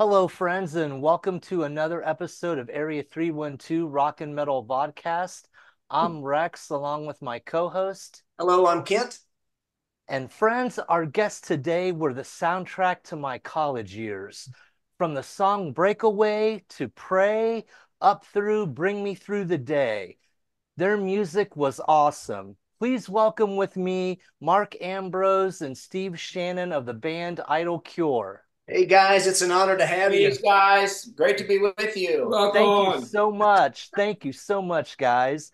Hello, friends, and welcome to another episode of Area 312 Rock and Metal Vodcast. I'm Rex, along with my co host. Hello, I'm Kent. And friends, our guests today were the soundtrack to my college years. From the song Breakaway to Pray, up through Bring Me Through the Day. Their music was awesome. Please welcome with me Mark Ambrose and Steve Shannon of the band Idle Cure. Hey guys, it's an honor to have Hey you. guys, great to be with you. Rock Thank on. you so much. Thank you so much, guys.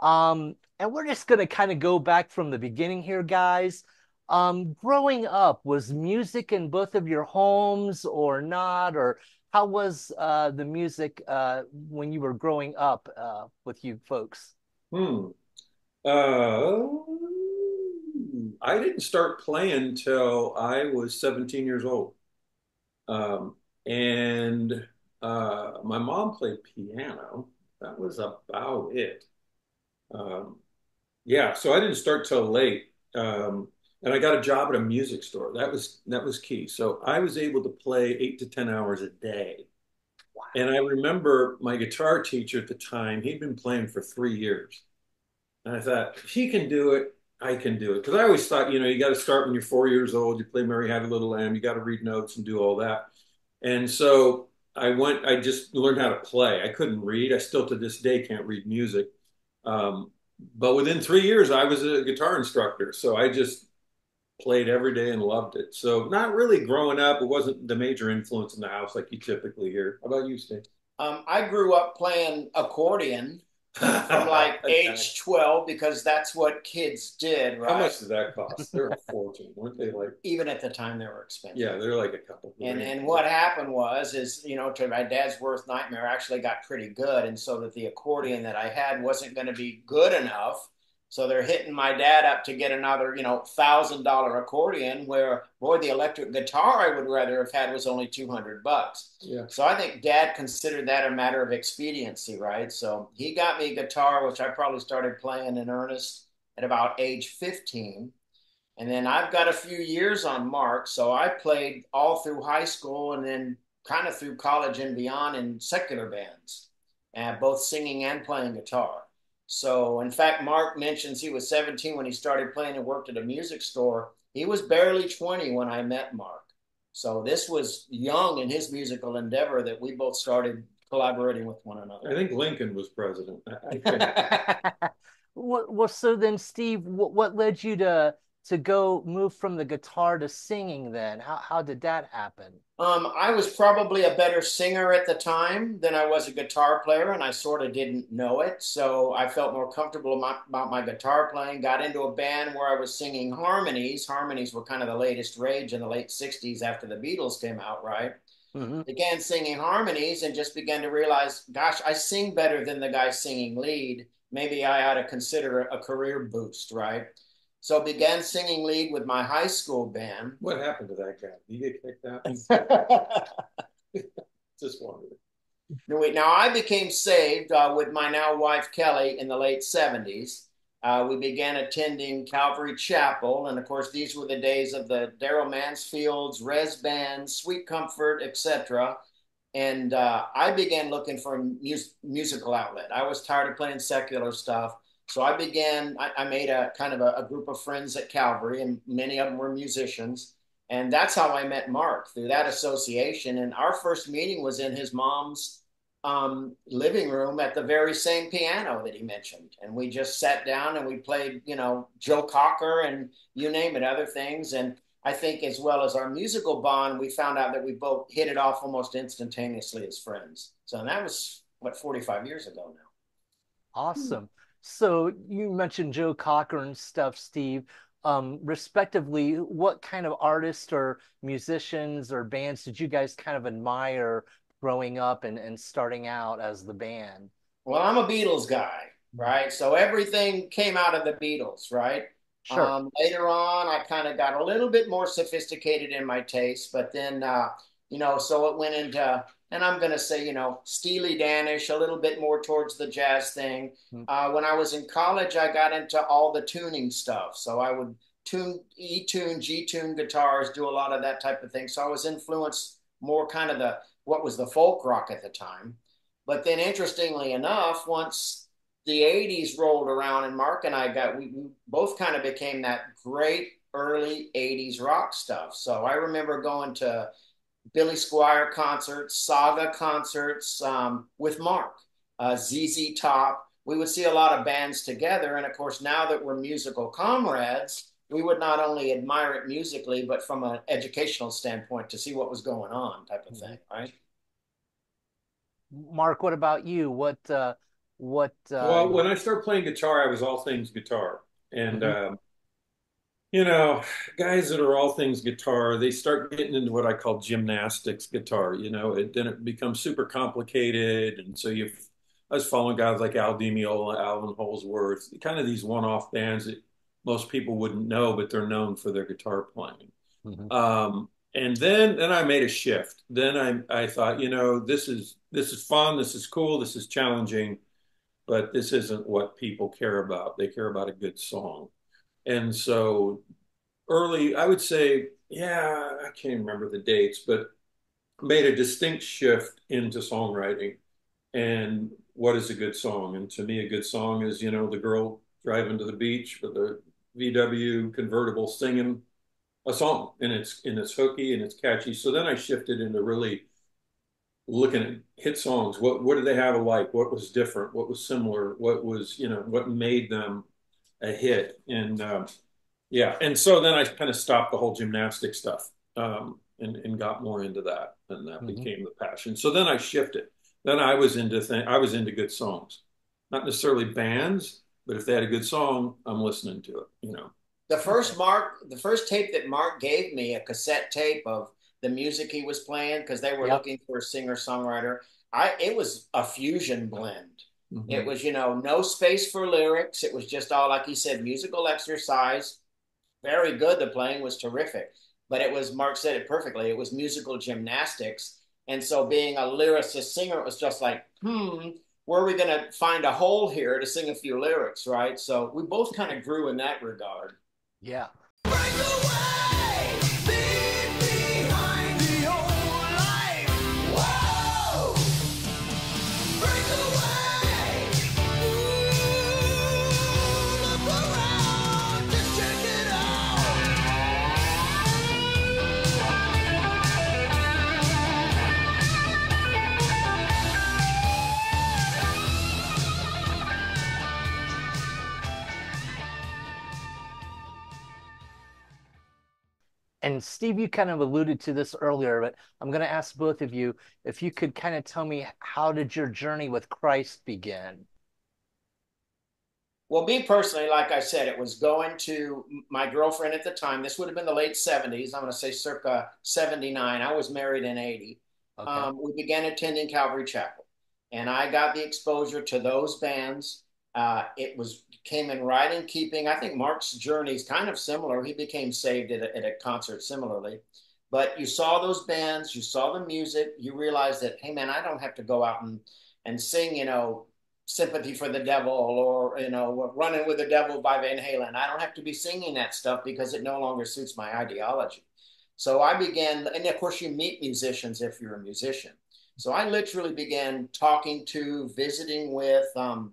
Um, and we're just gonna kind of go back from the beginning here, guys. Um, growing up, was music in both of your homes or not? Or how was uh, the music uh, when you were growing up uh, with you folks? Hmm. Uh, I didn't start playing till I was 17 years old. Um, and uh, my mom played piano. That was about it. Um, yeah, so I didn't start till late. Um, and I got a job at a music store. That was that was key. So I was able to play eight to 10 hours a day. Wow. And I remember my guitar teacher at the time, he'd been playing for three years. And I thought, he can do it, I can do it. Because I always thought, you know, you got to start when you're four years old. You play Mary Had a Little Lamb. You got to read notes and do all that. And so I went, I just learned how to play. I couldn't read. I still to this day can't read music. Um, but within three years, I was a guitar instructor. So I just played every day and loved it. So not really growing up, it wasn't the major influence in the house like you typically hear. How about you, Steve? Um, I grew up playing accordion from like age 12 because that's what kids did, right? How much did that cost? They're a fortune, weren't they? Like, Even at the time, they were expensive. yeah, they're like a couple. And and what happened was is you know to my dad's worst nightmare actually got pretty good and so that the accordion that I had wasn't going to be good enough so they're hitting my dad up to get another you know thousand dollar accordion where boy the electric guitar I would rather have had was only 200 bucks Yeah. so I think dad considered that a matter of expediency right so he got me a guitar which I probably started playing in earnest at about age 15 and then I've got a few years on Mark, so I played all through high school and then kind of through college and beyond in secular bands, and both singing and playing guitar. So, in fact, Mark mentions he was 17 when he started playing and worked at a music store. He was barely 20 when I met Mark. So, this was young in his musical endeavor that we both started collaborating with one another. I think Lincoln was president. I, I. Well, well, so then, Steve, what, what led you to to go move from the guitar to singing then? How how did that happen? Um, I was probably a better singer at the time than I was a guitar player, and I sort of didn't know it. So I felt more comfortable about, about my guitar playing. Got into a band where I was singing harmonies. Harmonies were kind of the latest rage in the late 60s after the Beatles came out, right? hmm Began singing harmonies and just began to realize, gosh, I sing better than the guy singing lead. Maybe I ought to consider a career boost, right? So began singing lead with my high school band. What happened to that guy? Did he get kicked out? Just wondering. Now, I became saved uh, with my now wife Kelly in the late 70s. Uh, we began attending Calvary Chapel, and of course, these were the days of the Darrell Mansfields, Rez Band, Sweet Comfort, etc. And uh, I began looking for a mus- musical outlet. I was tired of playing secular stuff, so I began. I, I made a kind of a, a group of friends at Calvary, and many of them were musicians. And that's how I met Mark through that association. And our first meeting was in his mom's um, living room at the very same piano that he mentioned. And we just sat down and we played, you know, Joe Cocker and you name it, other things. And I think as well as our musical bond, we found out that we both hit it off almost instantaneously as friends. So that was what 45 years ago now. Awesome. So you mentioned Joe Cocker and stuff, Steve. Um, respectively, what kind of artists or musicians or bands did you guys kind of admire growing up and, and starting out as the band? Well, I'm a Beatles guy, right? So everything came out of the Beatles, right? Sure. Um, later on, I kind of got a little bit more sophisticated in my taste, but then, uh, you know, so it went into, and I'm going to say, you know, Steely Danish, a little bit more towards the jazz thing. Mm. Uh, when I was in college, I got into all the tuning stuff. So I would tune E tune, G tune guitars, do a lot of that type of thing. So I was influenced more kind of the what was the folk rock at the time. But then, interestingly enough, once the 80s rolled around and Mark and I got, we, we both kind of became that great early 80s rock stuff. So I remember going to Billy Squier concerts, Saga concerts um, with Mark, uh, ZZ Top. We would see a lot of bands together. And of course, now that we're musical comrades, we would not only admire it musically, but from an educational standpoint to see what was going on, type of thing, right? Mark, what about you? What uh, what? Uh, well, when I started playing guitar, I was all things guitar, and mm-hmm. um, you know, guys that are all things guitar, they start getting into what I call gymnastics guitar. You know, it then it becomes super complicated, and so you. I was following guys like Al Di Meola, Allan Holdsworth, kind of these one-off bands that most people wouldn't know, but they're known for their guitar playing. Mm-hmm. Um, and then then I made a shift. Then I I thought, you know, this is this is fun, this is cool, this is challenging, but this isn't what people care about. They care about a good song. And so early, I would say, yeah, I can't remember the dates, but made a distinct shift into songwriting and what is a good song. And to me, a good song is, you know, the girl driving to the beach with the VW convertible singing a song and it's and it's hooky and it's catchy. So then I shifted into really looking at hit songs. What what did they have alike? What was different? What was similar? What was you know what made them a hit? And um, yeah, and so then I kind of stopped the whole gymnastic stuff um, and and got more into that, and that mm-hmm. became the passion. So then I shifted. Then I was into th- I was into good songs, not necessarily bands, but if they had a good song, I'm listening to it. You know. The first Mark, the first tape that Mark gave me, a cassette tape of the music he was playing, because they were yep. looking for a singer songwriter. I it was a fusion blend. Mm-hmm. It was, you know, no space for lyrics. It was just all, like he said, musical exercise. Very good. The playing was terrific. But it was, Mark said it perfectly, it was musical gymnastics. And so being a lyricist singer, it was just like, hmm, where are we going to find a hole here to sing a few lyrics, right? So we both kind of grew in that regard. Yeah. And Steve, you kind of alluded to this earlier, but I'm going to ask both of you if you could kind of tell me how did your journey with Christ begin? Well, me personally, like I said, it was going to my girlfriend at the time. This would have been the late 70s. I'm going to say circa 79. I was married in 80. Okay. Um, we began attending Calvary Chapel, and I got the exposure to those bands. Uh, it was came in right in keeping. I think Mark's journey is kind of similar. He became saved at a, at a concert similarly. But you saw those bands, you saw the music, you realized that, hey man, I don't have to go out and, and sing, you know, sympathy for the devil or, you know, running with the devil by Van Halen. I don't have to be singing that stuff because it no longer suits my ideology. So I began, and of course, you meet musicians if you're a musician. So I literally began talking to, visiting with, um,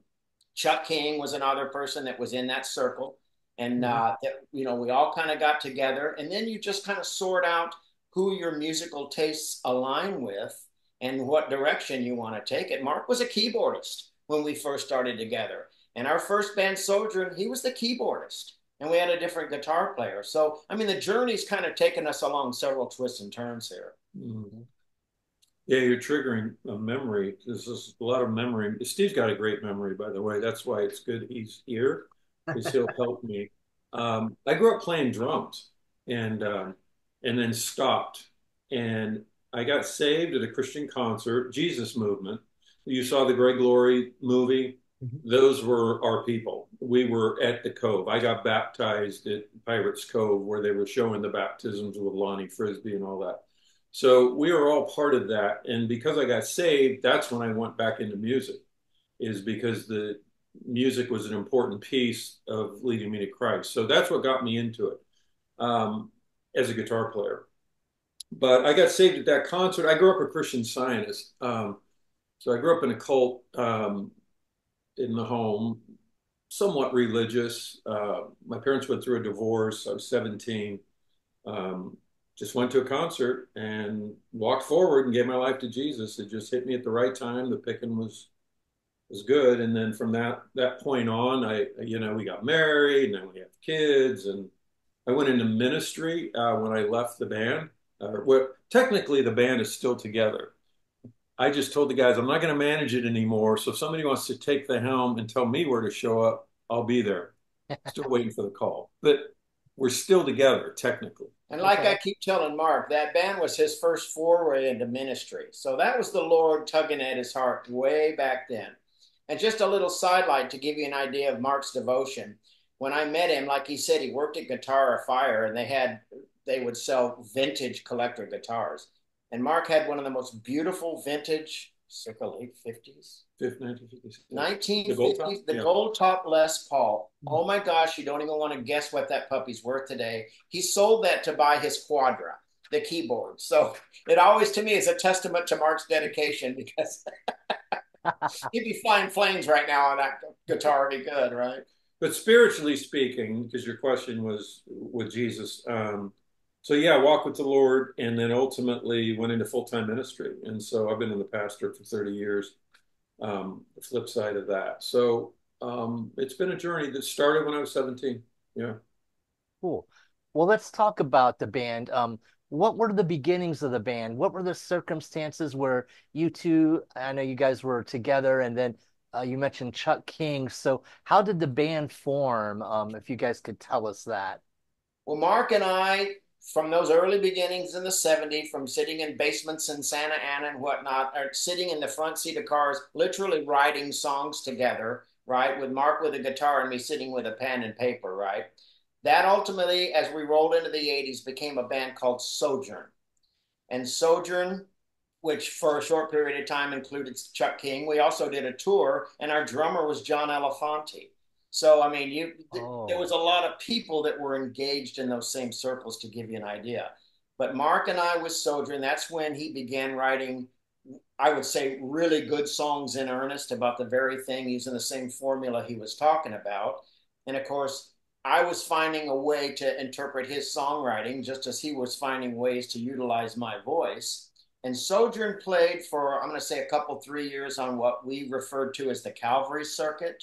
Chuck King was another person that was in that circle. And, mm-hmm. uh, that, you know, we all kind of got together. And then you just kind of sort out who your musical tastes align with and what direction you want to take it. Mark was a keyboardist when we first started together. And our first band, Sojourn, he was the keyboardist. And we had a different guitar player. So, I mean, the journey's kind of taken us along several twists and turns here. Mm-hmm. Yeah, you're triggering a memory. This is a lot of memory. Steve's got a great memory, by the way. That's why it's good he's here, because he'll help me. Um, I grew up playing drums, and um, and then stopped, and I got saved at a Christian concert, Jesus Movement. You saw the Greg Laurie movie. Mm-hmm. Those were our people. We were at the Cove. I got baptized at Pirates Cove, where they were showing the baptisms with Lonnie Frisbee and all that. So we were all part of that. And because I got saved, that's when I went back into music, is because the music was an important piece of leading me to Christ. So that's what got me into it um, as a guitar player. but I got saved at that concert. I grew up a Christian scientist. Um, so I grew up in a cult um, in the home, somewhat religious. Uh, my parents went through a divorce. I was 17. Um, just went to a concert and walked forward and gave my life to Jesus. It just hit me at the right time. The picking was was good, and then from that that point on, I you know we got married, and then we have kids, and I went into ministry uh, when I left the band. Uh, well, technically, the band is still together. I just told the guys I'm not going to manage it anymore. So if somebody wants to take the helm and tell me where to show up, I'll be there. Still waiting for the call, but we're still together technically. And like okay. I keep telling Mark, that band was his first foray into ministry. So that was the Lord tugging at his heart way back then. And just a little sidelight to give you an idea of Mark's devotion. When I met him, like he said, he worked at Guitar Fire and they had they would sell vintage collector guitars. And Mark had one of the most beautiful vintage circa late 50s 1950s 1950s the gold top, the yeah. gold top les paul. Mm-hmm. oh my gosh you don't even want to guess what that puppy's worth today. He sold that to buy his quadra the keyboard. So it always to me is a testament to mark's dedication because he'd be flying flames right now on that guitar if he could right? But spiritually speaking because your question was with jesus um, so yeah, walk with the Lord, and then ultimately went into full time ministry. And so I've been in the pastor for 30 years. Um, the flip side of that. So um, it's been a journey that started when I was 17. Yeah. Cool. Well, let's talk about the band. Um, what were the beginnings of the band? What were the circumstances where you two, I know you guys were together, and then uh, you mentioned Chuck King. So, how did the band form? Um, if you guys could tell us that. Well, Mark and I from those early beginnings in the 70s, from sitting in basements in Santa Ana and whatnot, or sitting in the front seat of cars, literally writing songs together, right? With Mark with a guitar and me sitting with a pen and paper, right? That ultimately, as we rolled into the 80s, became a band called Sojourn. And Sojourn, which for a short period of time included Chuck King, we also did a tour, and our drummer was John Elefante. So I mean, you oh. there was a oh. lot of people that were engaged in those same circles to give you an idea. But Mark and I with Sojourn, that's when he began writing, I would say, really good songs in earnest about the very thing, using the same formula he was talking about. And of course, I was finding a way to interpret his songwriting just as he was finding ways to utilize my voice. And Sojourn played for, I'm going to say, a couple, three years on what we referred to as the Calvary Circuit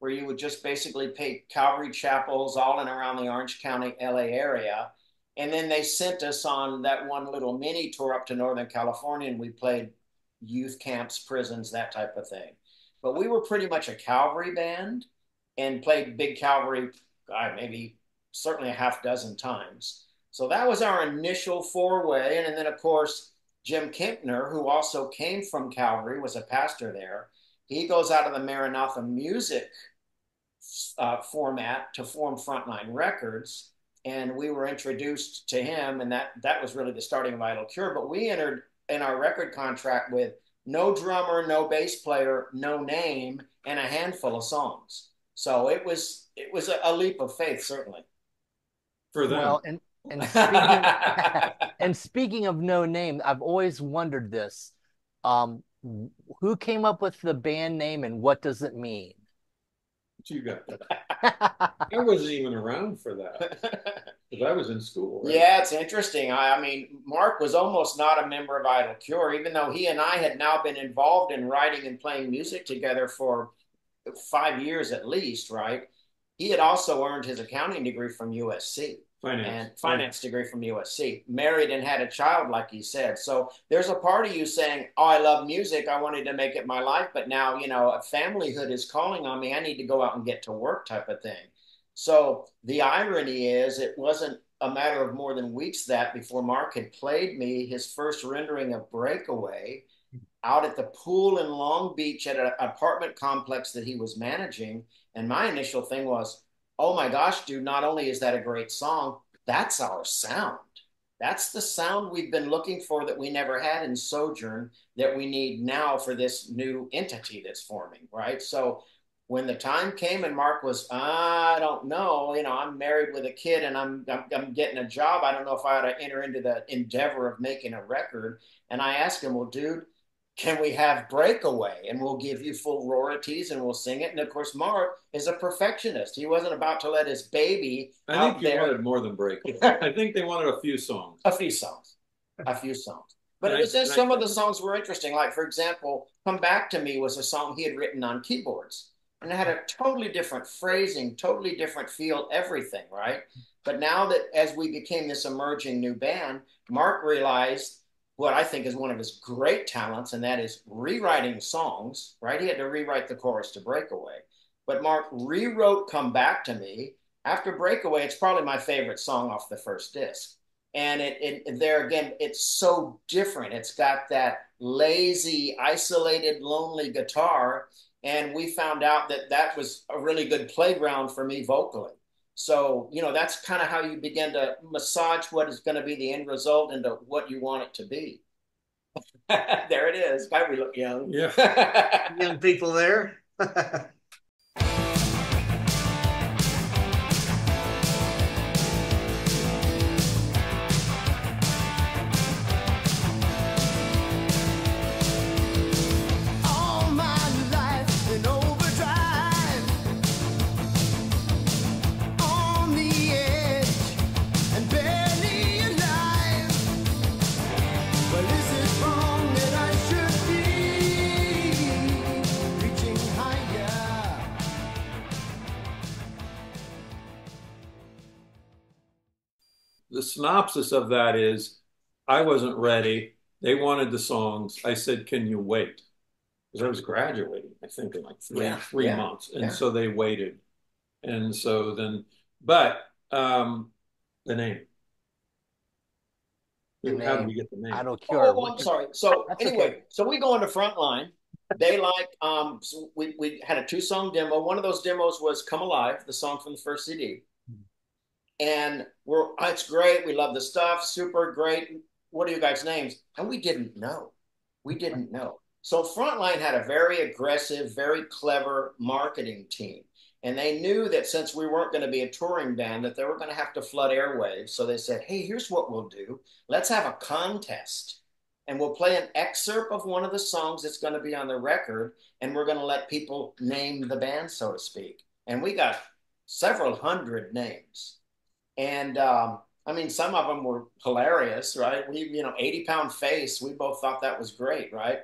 where you would just basically pay Calvary chapels all in around the Orange County, LA area. And then they sent us on that one little mini tour up to Northern California, and we played youth camps, prisons, that type of thing. But we were pretty much a Calvary band and played big Calvary, God, maybe certainly a half dozen times. So that was our initial foray. And, and then, of course, Jim Kempner, who also came from Calvary, was a pastor there. He goes out of the Maranatha music uh, format to form Frontline Records, and we were introduced to him, and that that was really the starting of Idle Cure. But we entered in our record contract with no drummer, no bass player, no name, and a handful of songs. So it was it was a, a leap of faith, certainly. For them. Well, and and speaking, and speaking of no name, I've always wondered this. Um, who came up with the band name and what does it mean? You got that. I wasn't even around for that because I was in school. Right? Yeah, it's interesting. I, I, mean, Mark was almost not a member of Idle Cure, even though he and I had now been involved in writing and playing music together for five years at least, right? He had also earned his accounting degree from USC finance. and finance degree from USC, married and had a child, like he said. So there's a part of you saying, "Oh, I love music. I wanted to make it my life, but now you know, a familyhood is calling on me. I need to go out and get to work," type of thing. So the irony is, it wasn't a matter of more than weeks that before Mark had played me his first rendering of Breakaway out at the pool in Long Beach at an apartment complex that he was managing. And my initial thing was, oh my gosh, dude, not only is that a great song, that's our sound. That's the sound we've been looking for that we never had in Sojourn that we need now for this new entity that's forming, right? So when the time came and Mark was, I don't know, you know, I'm married with a kid and I'm, I'm, I'm getting a job. I don't know if I ought to enter into the endeavor of making a record. And I asked him, well, dude, can we have breakaway? And we'll give you full royalties and we'll sing it. And of course mark is a perfectionist. He wasn't about to let his baby i think he there. wanted more than breakaway. I think they wanted a few songs. A few songs. A few songs. But it was I, some of the songs were interesting. Like for example come back to me was a song he had written on keyboards and it had a totally different phrasing totally different feel everything right? But now that as we became this emerging new band mark realized what I think is one of his great talents, and that is rewriting songs, right? He had to rewrite the chorus to Breakaway. But Mark rewrote Come Back to Me. After Breakaway, it's probably my favorite song off the first disc. And it, it there again, it's so different. It's got that lazy, isolated, lonely guitar. And we found out that that was a really good playground for me vocally. So, you know, that's kind of how you begin to massage what is going to be the end result into what you want it to be. there it is. Why we look young. Yeah. young people there. synopsis of that is I wasn't ready. They wanted the songs. I said, Can you wait? Because I was graduating, I think, in like three, yeah, three yeah, months. And yeah. so they waited. And so then, but um, the name. The How did we get the name? I don't care. Oh, I'm sorry. So anyway, okay. so we go into Frontline. They like um, so we we had a two song demo. One of those demos was "Come Alive," the song from the first CD and we're oh, it's great. We love the stuff, super great. What are you guys' names? And we didn't know. We didn't know. So Frontline had a very aggressive, very clever marketing team. And they knew that since we weren't going to be a touring band, that they were going to have to flood airwaves. So they said, hey, here's what we'll do. Let's have a contest. And we'll play an excerpt of one of the songs that's going to be on the record. And we're going to let people name the band, so to speak. And we got several hundred names. And um, I mean, some of them were hilarious, right? We, you know, 80 pound face, we both thought that was great, right?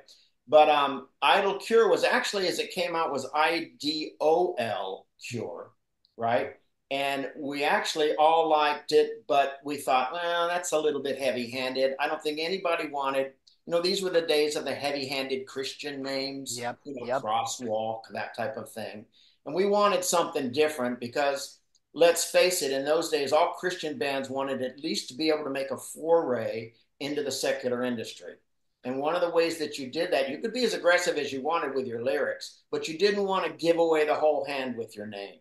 But um, Idol Cure was actually, as it came out, was I D O L Cure, right? And we actually all liked it, but we thought, well, that's a little bit heavy handed. I don't think anybody wanted, you know, these were the days of the heavy handed Christian names, yep, you know, yep. crosswalk, that type of thing. And we wanted something different because let's face it, in those days, all Christian bands wanted at least to be able to make a foray into the secular industry. And one of the ways that you did that, you could be as aggressive as you wanted with your lyrics, but you didn't want to give away the whole hand with your name.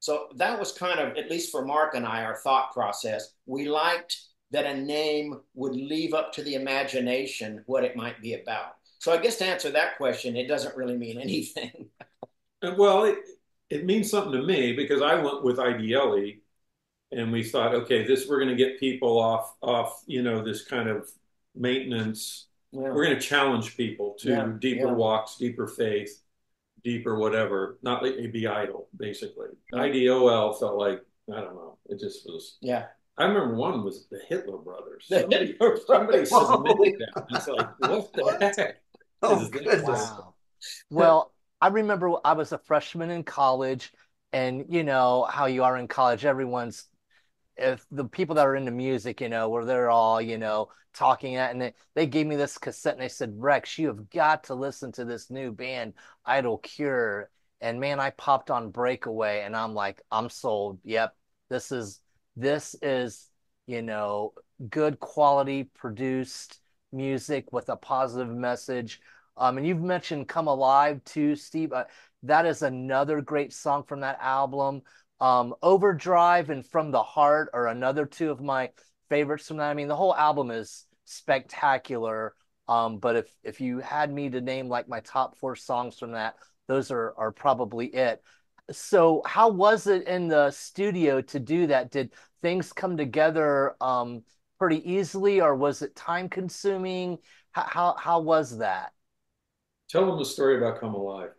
So that was kind of, at least for Mark and I, our thought process. We liked that a name would leave up to the imagination what it might be about. So I guess to answer that question, it doesn't really mean anything. well, it, it means something to me because I went with IDLE and we thought, okay, this we're going to get people off off you know this kind of maintenance. Yeah. We're going to challenge people to yeah. deeper yeah. walks, deeper faith, deeper whatever. Not let me be idle, basically. IDOL felt like I don't know. It just was. Yeah. I remember one was the Hitler Brothers. The somebody, Hitler somebody submitted that. It's like, what the heck? Oh. Wow. Well, I remember I was a freshman in college, and you know how you are in college. Everyone's if the people that are into music, you know, where they're all, you know, talking at, and they, they gave me this cassette and they said, Rex, you have got to listen to this new band, Idle Cure. And man, I popped on Breakaway and I'm like, I'm sold. Yep. This is, this is, you know, good quality produced music with a positive message um, and you've mentioned Come Alive too, Steve. Uh, that is another great song from that album. Um, Overdrive and From the Heart are another two of my favorites from that. I mean, the whole album is spectacular. Um, but if if you had me to name like my top four songs from that, those are are probably it. So how was it in the studio to do that? Did things come together um, pretty easily, or was it time consuming? How, how how was that? Tell them the story about Come Alive.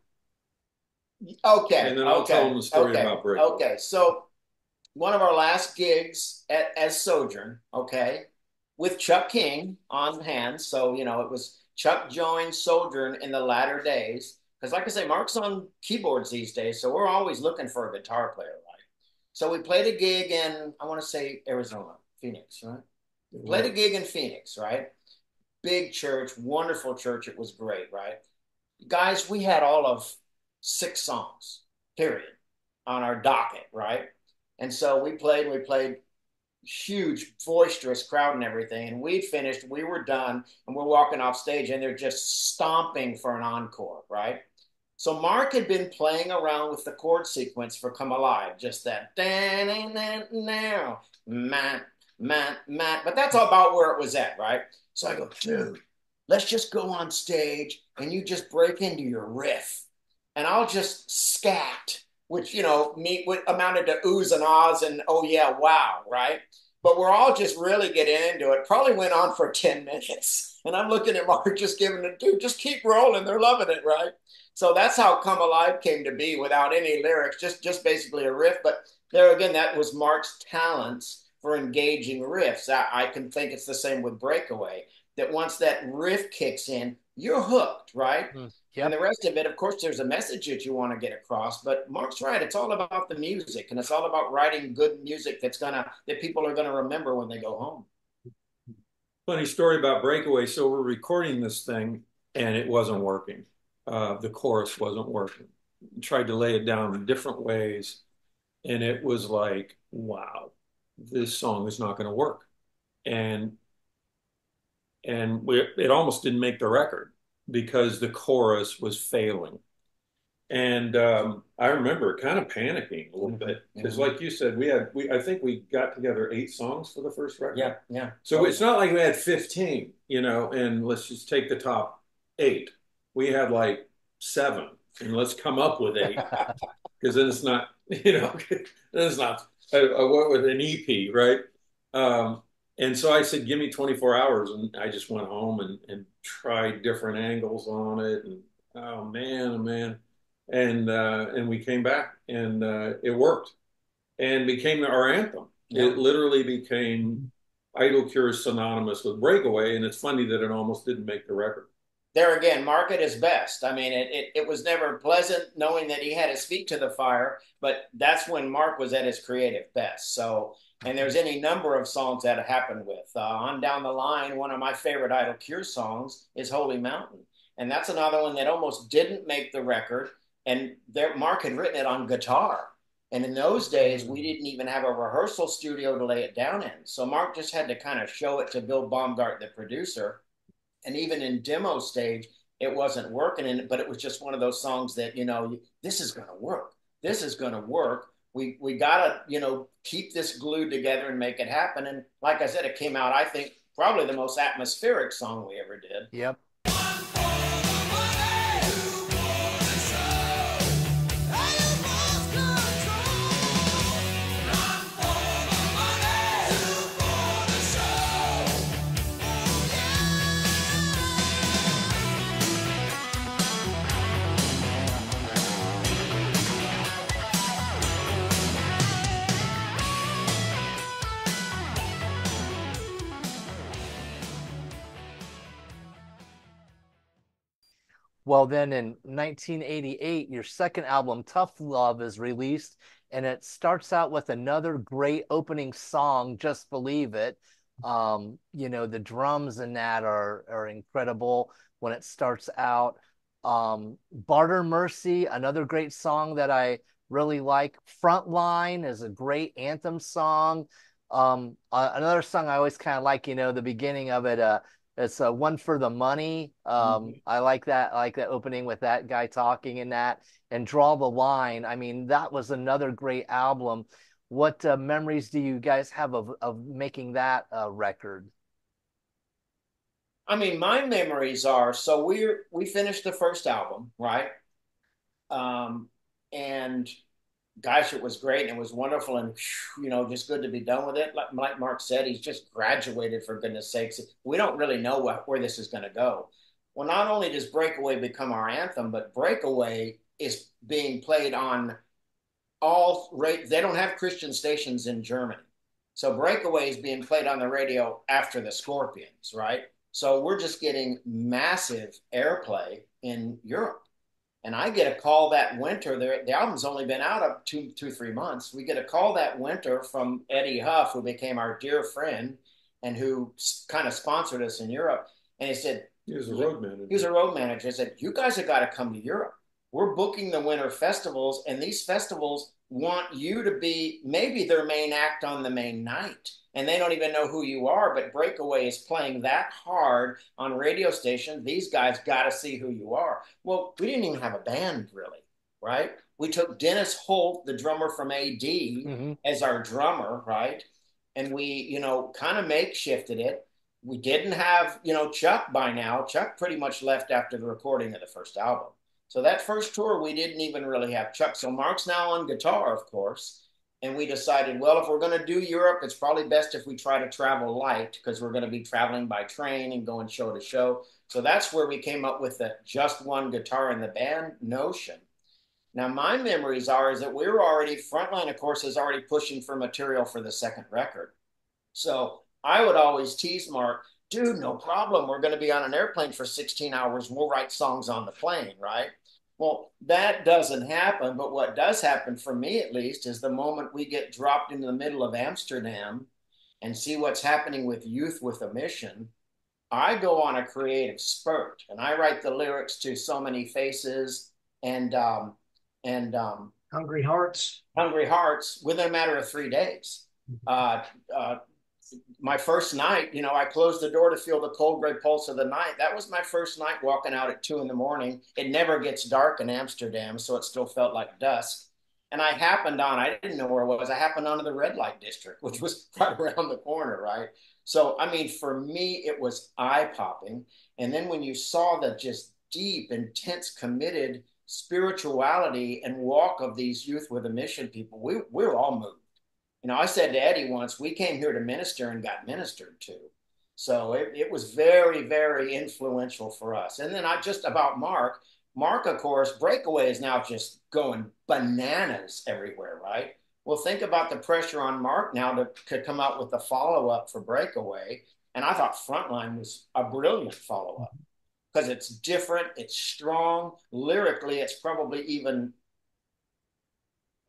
Okay. And then I'll okay, tell them the story okay, about Breakaway. Okay. So one of our last gigs at, as Sojourn, okay, with Chuck King on hand. So, you know, it was Chuck joined Sojourn in the latter days. Because, like I say, Mark's on keyboards these days. So we're always looking for a guitar player, right? So we played a gig in, I want to say Arizona, Phoenix, right? We played a gig in Phoenix, right? Big church, wonderful church. It was great, right? Guys, we had all of six songs, period, on our docket, right? And so we played, we played huge, boisterous crowd and everything. And we'd finished, we were done, and we're walking off stage, and they're just stomping for an encore, right? So Mark had been playing around with the chord sequence for Come Alive, just that now, Matt, Matt, Matt. But that's about where it was at, right? So I go, dude, let's just go on stage and you just break into your riff. And I'll just scat which you know me amounted to oohs and ahs and oh yeah wow right? But we're all just really getting into it. Probably went on for 10 minutes. And i'm looking at mark just giving it dude just keep rolling. They're loving it right? So that's how come alive came to be without any lyrics just just basically a riff. But there again that was mark's talents for engaging riffs. I, I can think it's the same with breakaway that once that riff kicks in you're hooked right mm. Yep. And the rest of it, of course, there's a message that you want to get across. But Mark's right; it's all about the music, and it's all about writing good music that's gonna that people are gonna remember when they go home. Funny story about Breakaway. So we're recording this thing, and it wasn't working. Uh, the chorus wasn't working. We tried to lay it down in different ways, and it was like, wow, this song is not going to work, and and we, it almost didn't make the record because the chorus was failing. And um, I remember kind of panicking a little mm-hmm. bit because, mm-hmm. like you said, we had we I think we got together eight songs for the first record. Yeah, yeah. So it's not like we had fifteen, you know. And let's just take the top eight. We had like seven, and let's come up with eight because then it's not, you know, then it's not. I, I went with an EP, right? Um, and so I said, give me 24 hours. And I just went home and, and tried different angles on it. And oh man, oh man. And, uh, and we came back and uh, it worked and became our anthem. Yeah. It literally became Idle Cure synonymous with Breakaway. And it's funny that it almost didn't make the record. There again, Mark at his best. I mean, it, it, it was never pleasant knowing that he had his feet to the fire, but that's when Mark was at his creative best. So and there's any number of songs that happened with. Uh, on down the line, one of my favorite Idle Cure songs is Holy Mountain. And that's another one that almost didn't make the record. And there, Mark had written it on guitar. And in those days, we didn't even have a rehearsal studio to lay it down in. So Mark just had to kind of show it to Bill Baumgart, the producer. And even in demo stage, it wasn't working. But it was just one of those songs that, you know, this is going to work. This is going to work we we gotta you know keep this glued together and make it happen. And like I said, it came out I think probably the most atmospheric song we ever did. Yep. Well, then in 1988, your second album, Tough Love, is released, and it starts out with another great opening song, Just Believe It. Um, you know, the drums in that are, are incredible when it starts out. Um, Barter Mercy, another great song that I really like. Frontline is a great anthem song. Um, uh, another song I always kind of like, you know, the beginning of it, uh, it's a one for the money. Um, mm-hmm. I like that. I like that opening with that guy talking in that and draw the line. I mean, that was another great album. What uh, memories do you guys have of of making that uh, record? I mean, my memories are so we we finished the first album, right? Um, and gosh, it was great and it was wonderful and you know just good to be done with it. Like, Mark said, he's just graduated for goodness sakes. We don't really know where this is going to go. Well, not only does Breakaway become our anthem, but Breakaway is being played on all right. They don't have Christian stations in Germany. So Breakaway is being played on the radio after the Scorpions, right? So we're just getting massive airplay in Europe. And I get a call that winter. The, the album's only been out of two, two, three months. We get a call that winter from Eddie Huff, who became our dear friend and who kind of sponsored us in Europe. And he said, He was a road manager. He was a road manager. He said, You guys have got to come to Europe. We're booking the winter festivals, and these festivals want you to be maybe their main act on the main night and they don't even know who you are but breakaway is playing that hard on radio stations. These guys got to see who you are. Well we didn't even have a band really right? We took dennis holt the drummer from ad mm-hmm. as our drummer right? And we you know kind of makeshifted it. We didn't have you know chuck by now. Chuck pretty much left after the recording of the first album so that first tour, we didn't even really have Chuck. So Mark's now on guitar, of course. And we decided, well, if we're going to do Europe, it's probably best if we try to travel light because we're going to be traveling by train and going show to show. So that's where we came up with the just one guitar in the band notion. Now, my memories are is that we were already, Frontline, of course, is already pushing for material for the second record. So I would always tease Mark, dude, no problem. We're going to be on an airplane for 16 hours. We'll write songs on the plane, right? Well, that doesn't happen. But what does happen, for me at least, is the moment we get dropped into the middle of Amsterdam and see what's happening with youth with a mission, I go on a creative spurt and I write the lyrics to So Many Faces and, um, and, um, Hungry Hearts. Hungry Hearts within a matter of three days. Uh, uh, my first night, you know, I closed the door to feel the cold gray pulse of the night. That was my first night walking out at two in the morning. It never gets dark in Amsterdam, so it still felt like dusk. And I happened on, I didn't know where it was. I happened onto the red light district, which was right around the corner, right? So, I mean, for me, it was eye popping. And then when you saw the just deep, intense, committed spirituality and walk of these youth with a mission people, we, we were all moved you know, I said to Eddie once, we came here to minister and got ministered to. So it, it was very, very influential for us. And then I just about Mark, Mark, of course, Breakaway is now just going bananas everywhere, right? Well, think about the pressure on Mark now to, to come out with the follow up for Breakaway. And I thought Frontline was a brilliant follow up because it's different, it's strong. Lyrically, it's probably even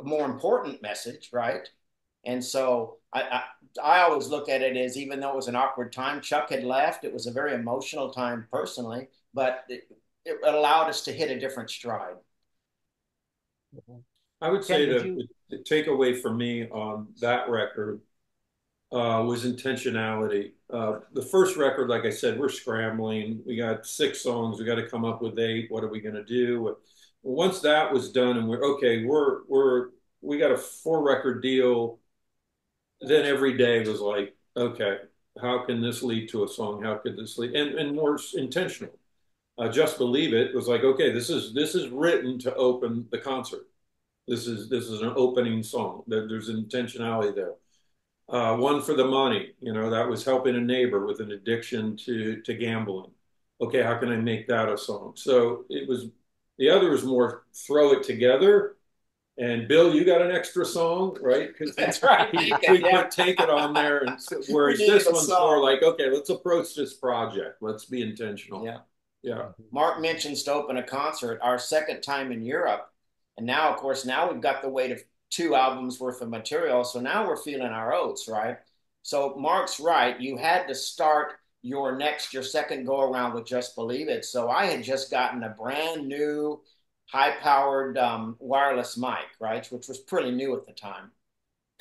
a more important message, right? And so I, I, I always look at it as even though it was an awkward time, Chuck had left. It was a very emotional time personally, but it, it allowed us to hit a different stride. I would say that you... the takeaway for me on that record uh, was intentionality. Uh, the first record, like I said, we're scrambling. We got six songs. We got to come up with eight. What are we going to do? Once that was done, and we're okay, we're we're we got a four record deal then every day was like, okay, how can this lead to a song? How could this lead? And, and more intentional. Uh, Just Believe It was like, okay, this is this is written to open the concert. This is this is an opening song. There's intentionality there. Uh, one for the money, you know, that was helping a neighbor with an addiction to to gambling. Okay, how can I make that a song? So it was the other was more throw it together and Bill, you got an extra song, right? Because that's right. we yeah. put "Take It" on there, and whereas this one's song. more like, okay, let's approach this project. Let's be intentional. Yeah, yeah. Mark mentions to open a concert, our second time in Europe, and now, of course, now we've got the weight of two albums worth of material. So now we're feeling our oats, right? So Mark's right. You had to start your next, your second go around with "Just Believe It." So I had just gotten a brand new high powered um, wireless mic, right, which was pretty new at the time.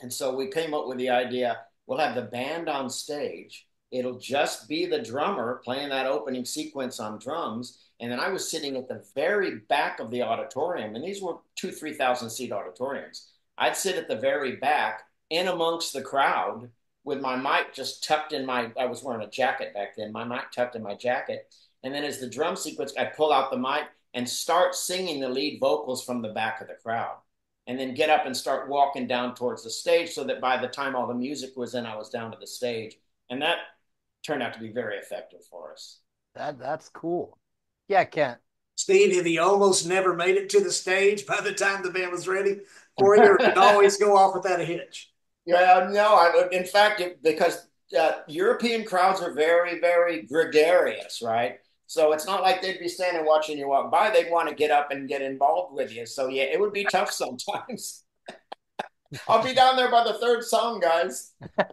And so we came up with the idea we'll have the band on stage. It'll just be the drummer playing that opening sequence on drums. And then I was sitting at the very back of the auditorium, and these were two, 3,000 seat auditoriums. I'd sit at the very back in amongst the crowd with my mic just tucked in my, I was wearing a jacket back then, my mic tucked in my jacket. And then as the drum sequence, I'd pull out the mic and start singing the lead vocals from the back of the crowd and then get up and start walking down towards the stage so that by the time all the music was in, I was down to the stage. And that turned out to be very effective for us. That that's cool. Yeah, Kent. Steve, have you almost never made it to the stage by the time the band was ready for you, or always go off without a hitch? Yeah, no. I, in fact, it, because uh, European crowds are very, very gregarious, right? So it's not like they'd be standing watching you walk by. They'd want to get up and get involved with you. So yeah, it would be tough sometimes. I'll be down there by the third song, guys.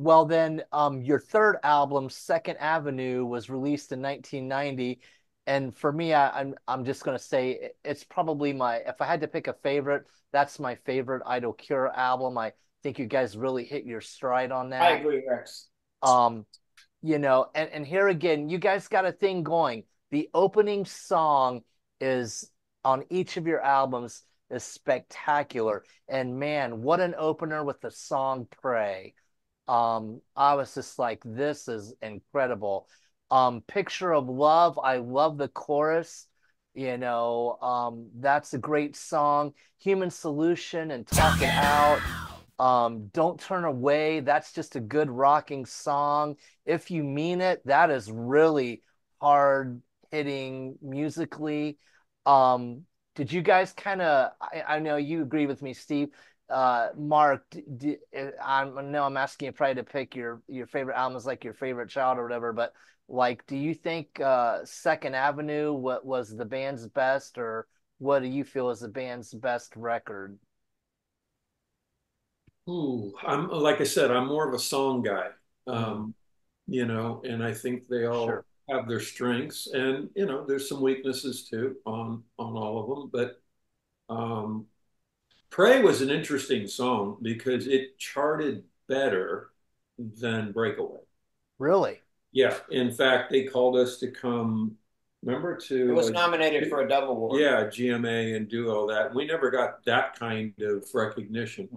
Well, then, um, your third album, Second Avenue, was released in 1990, and for me, I, I'm I'm just gonna say it's probably my if I had to pick a favorite, that's my favorite Idle Cure album. I think you guys really hit your stride on that. I agree, Rex. Um, you know, and and here again, you guys got a thing going. The opening song is on each of your albums is spectacular, and man, what an opener with the song "Pray." Um, I was just like, this is incredible. Um, Picture of Love, I love the chorus. You know, um, that's a great song. Human Solution and Talk Out. Um, Don't Turn Away, that's just a good rocking song. If You Mean It, that is really hard hitting musically. Um, did you guys kind of, I, I know you agree with me, Steve uh, Mark, do, I know I'm asking you probably to pick your your favorite albums, like your favorite child or whatever, but like, do you think uh, Second Avenue what was the band's best, or what do you feel is the band's best record? Ooh, I'm like I said, I'm more of a song guy, um, you know, and I think they all sure. have their strengths, and you know, there's some weaknesses too on on all of them, but um, Pray was an interesting song because it charted better than Breakaway. Really? Yeah. In fact, they called us to come. Remember to it was nominated for a Dove Award. Yeah, GMA and do all that. We never got that kind of recognition.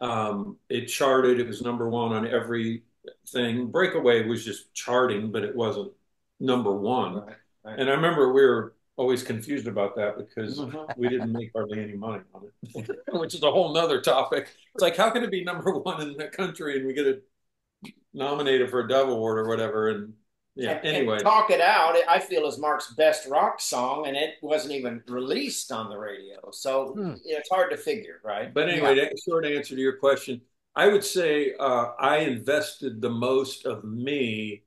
Um, it charted. It was number one on every thing. Breakaway was just charting, but it wasn't number one. Right, right. And I remember we were always confused about that because mm-hmm. we didn't make hardly any money on it, which is a whole nother topic. It's like, how can it be number one in the country and we get it nominated for a Dove Award or whatever? And yeah, and, anyway. And Talk It Out, I feel, is Mark's best rock song, and it wasn't even released on the radio. So hmm. it's hard to figure, right? But anyway, yeah. short answer to your question I would say uh, I invested the most of me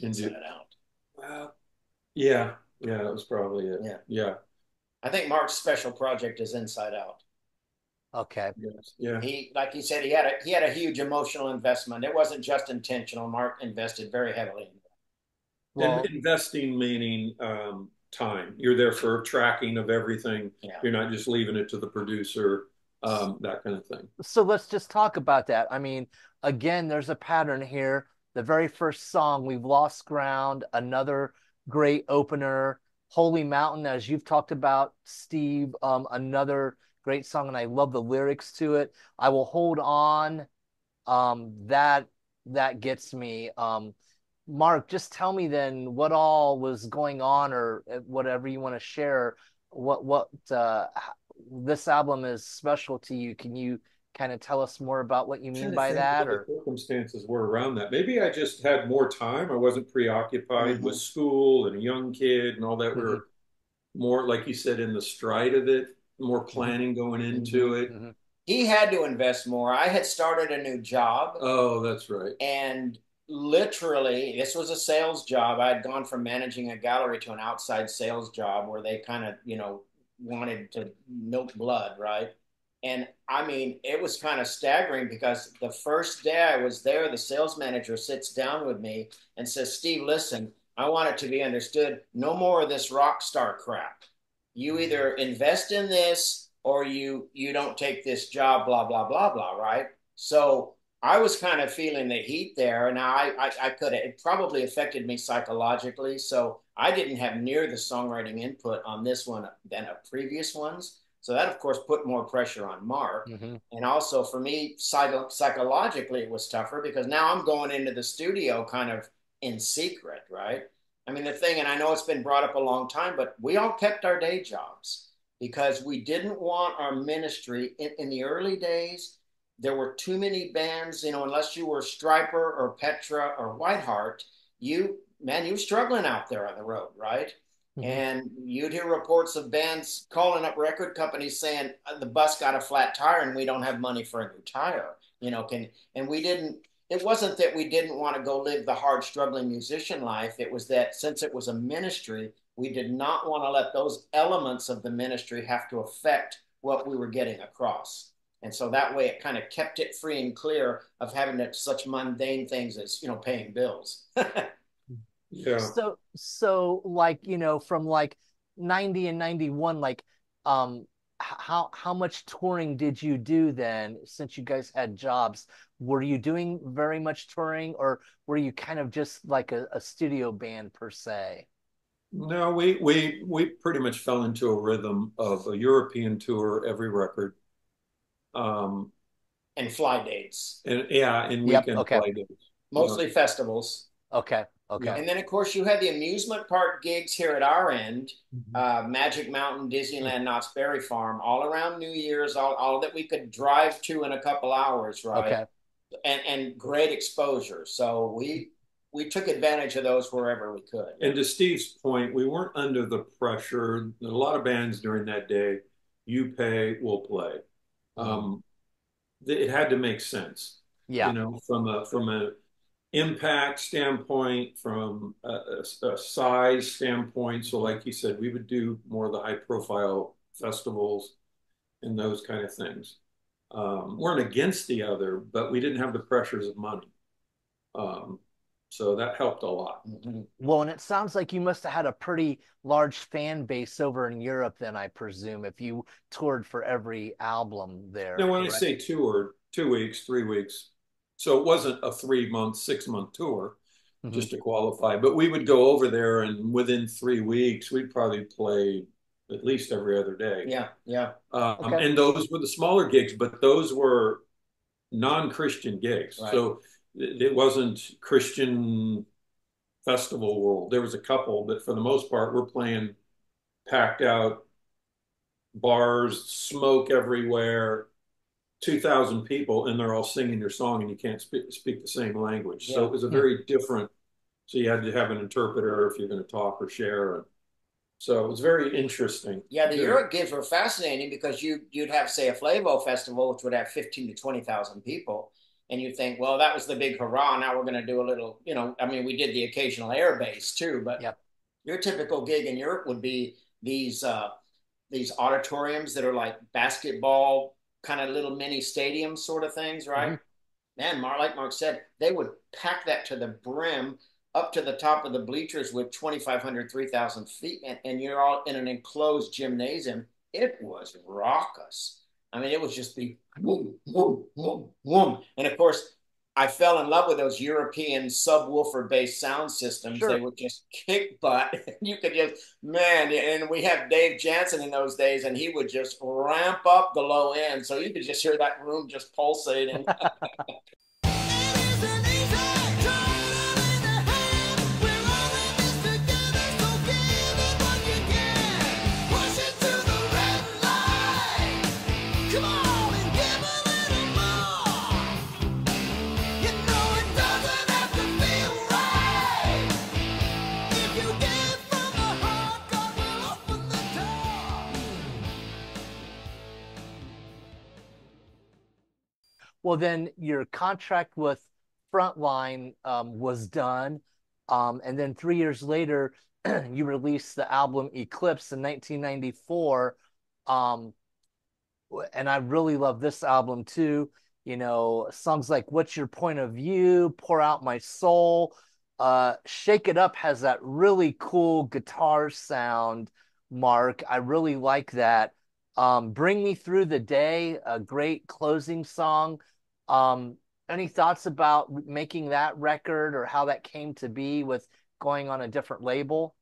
into it out. Well, yeah, yeah, that was probably it. Yeah, yeah. I think Mark's special project is Inside Out. Okay. Yes. Yeah. He, like he said, he had a he had a huge emotional investment. It wasn't just intentional. Mark invested very heavily in it. Well, and investing meaning um, time. You're there for tracking of everything. Yeah. You're not just leaving it to the producer. Um, that kind of thing. So let's just talk about that. I mean, again, there's a pattern here. The very first song, we've lost ground. Another great opener. Holy Mountain, as you've talked about, Steve, um, another great song, and I love the lyrics to it. I will hold on. Um, that that gets me. Um, Mark, just tell me then what all was going on, or uh, whatever you want to share. What what uh, this album is special to you? Can you kind of tell us more about what you mean by that or circumstances were around that maybe i just had more time i wasn't preoccupied mm-hmm. with school and a young kid and all that mm-hmm. we are more like you said in the stride of it more mm-hmm. planning going into mm-hmm. it mm-hmm. he had to invest more i had started a new job oh that's right and literally this was a sales job i had gone from managing a gallery to an outside sales job where they kind of you know wanted to milk blood right and I mean, it was kind of staggering because the first day I was there, the sales manager sits down with me and says, Steve, listen, I want it to be understood no more of this rock star crap. You mm-hmm. either invest in this or you you don't take this job, blah, blah, blah, blah, right? So I was kind of feeling the heat there. Now I, I, I could it probably affected me psychologically. So I didn't have near the songwriting input on this one than a previous ones. So that, of course, put more pressure on Mark. Mm-hmm. And also for me, psych- psychologically, it was tougher because now I'm going into the studio kind of in secret, right? I mean, the thing, and I know it's been brought up a long time, but we all kept our day jobs because we didn't want our ministry in, in the early days. There were too many bands, you know, unless you were Stryper or Petra or Whiteheart, you, man, you were struggling out there on the road, right? Mm-hmm. And you'd hear reports of bands calling up record companies saying uh, the bus got a flat tire and we don't have money for a new tire. You know, can and we didn't. It wasn't that we didn't want to go live the hard, struggling musician life. It was that since it was a ministry, we did not want to let those elements of the ministry have to affect what we were getting across. And so that way, it kind of kept it free and clear of having such mundane things as you know paying bills. Yeah. So so like, you know, from like 90 and 91 like um how how much touring did you do then since you guys had jobs? Were you doing very much touring or were you kind of just like a, a studio band per se? No, we we we pretty much fell into a rhythm of a European tour every record. Um and fly dates. And yeah, and weekend yep, okay. fly dates. Mostly festivals. Okay. Okay. And then, of course, you had the amusement park gigs here at our end mm-hmm. uh, Magic Mountain, Disneyland, Knott's Berry Farm, all around New Year's, all, all that we could drive to in a couple hours, right? Okay. And, and great exposure. So we we took advantage of those wherever we could. And to Steve's point, we weren't under the pressure. A lot of bands during that day, you pay, we'll play. Mm-hmm. Um, it had to make sense. Yeah. You know, from a from a impact standpoint, from a, a, size standpoint. So, like you said, we would do more of the high profile festivals and those kind of things. Um, weren't against the other, but we didn't have the pressures of money. Um, so that helped a lot. Mm-hmm. Well, and it sounds like you must have had a pretty large fan base over in Europe, then I presume, if you toured for every album there. Now, when I say toured, two weeks, three weeks, so it wasn't a three month, six month tour mm-hmm. just to qualify. But we would go over there, and within three weeks, we'd probably play at least every other day. Yeah, yeah. Um, okay. And those were the smaller gigs, but those were non Christian gigs. Right. So it wasn't Christian festival world. There was a couple, but for the most part, we're playing packed out bars, smoke everywhere, 2,000 people and they're all singing your song and you can't speak, speak the same language. Yeah. So it was a very different, so you had to have an interpreter if you're going to talk or share. And so it was very interesting. Yeah, the Europe gigs were fascinating because you, you'd have, say, a Flevo festival, which would have 15 to 20,000 people. And you'd think, well, that was the big hurrah. Now we're going to do a little, you know, I mean, we did the occasional air base too, but yep. your typical gig in Europe would be these, uh, these auditoriums that are like basketball kind of little mini stadium sort of things, right? Mm-hmm. Man, Mark, like Mark said, they would pack that to the brim up to the top of the bleachers with 2,500, 3,000 feet, and, and you're all in an enclosed gymnasium. It was raucous. I mean, it was just the boom, boom, boom, boom. And of course, I fell in love with those European subwoofer based sound systems. Sure. They would just kick butt. you could just, man, and we have Dave Jansen in those days, and he would just ramp up the low end. So you could just hear that room just pulsating. Well, then your contract with Frontline um, was done. Um, and then three years later, you released the album Eclipse in 1994. Um, and I really love this album too. You know, songs like What's Your Point of View, Pour Out My Soul. uh, Shake It Up has that really cool guitar sound, Mark. I really like that. Um, Bring Me Through the Day, a great closing song. Um, any thoughts about making that record or how that came to be with going on a different label?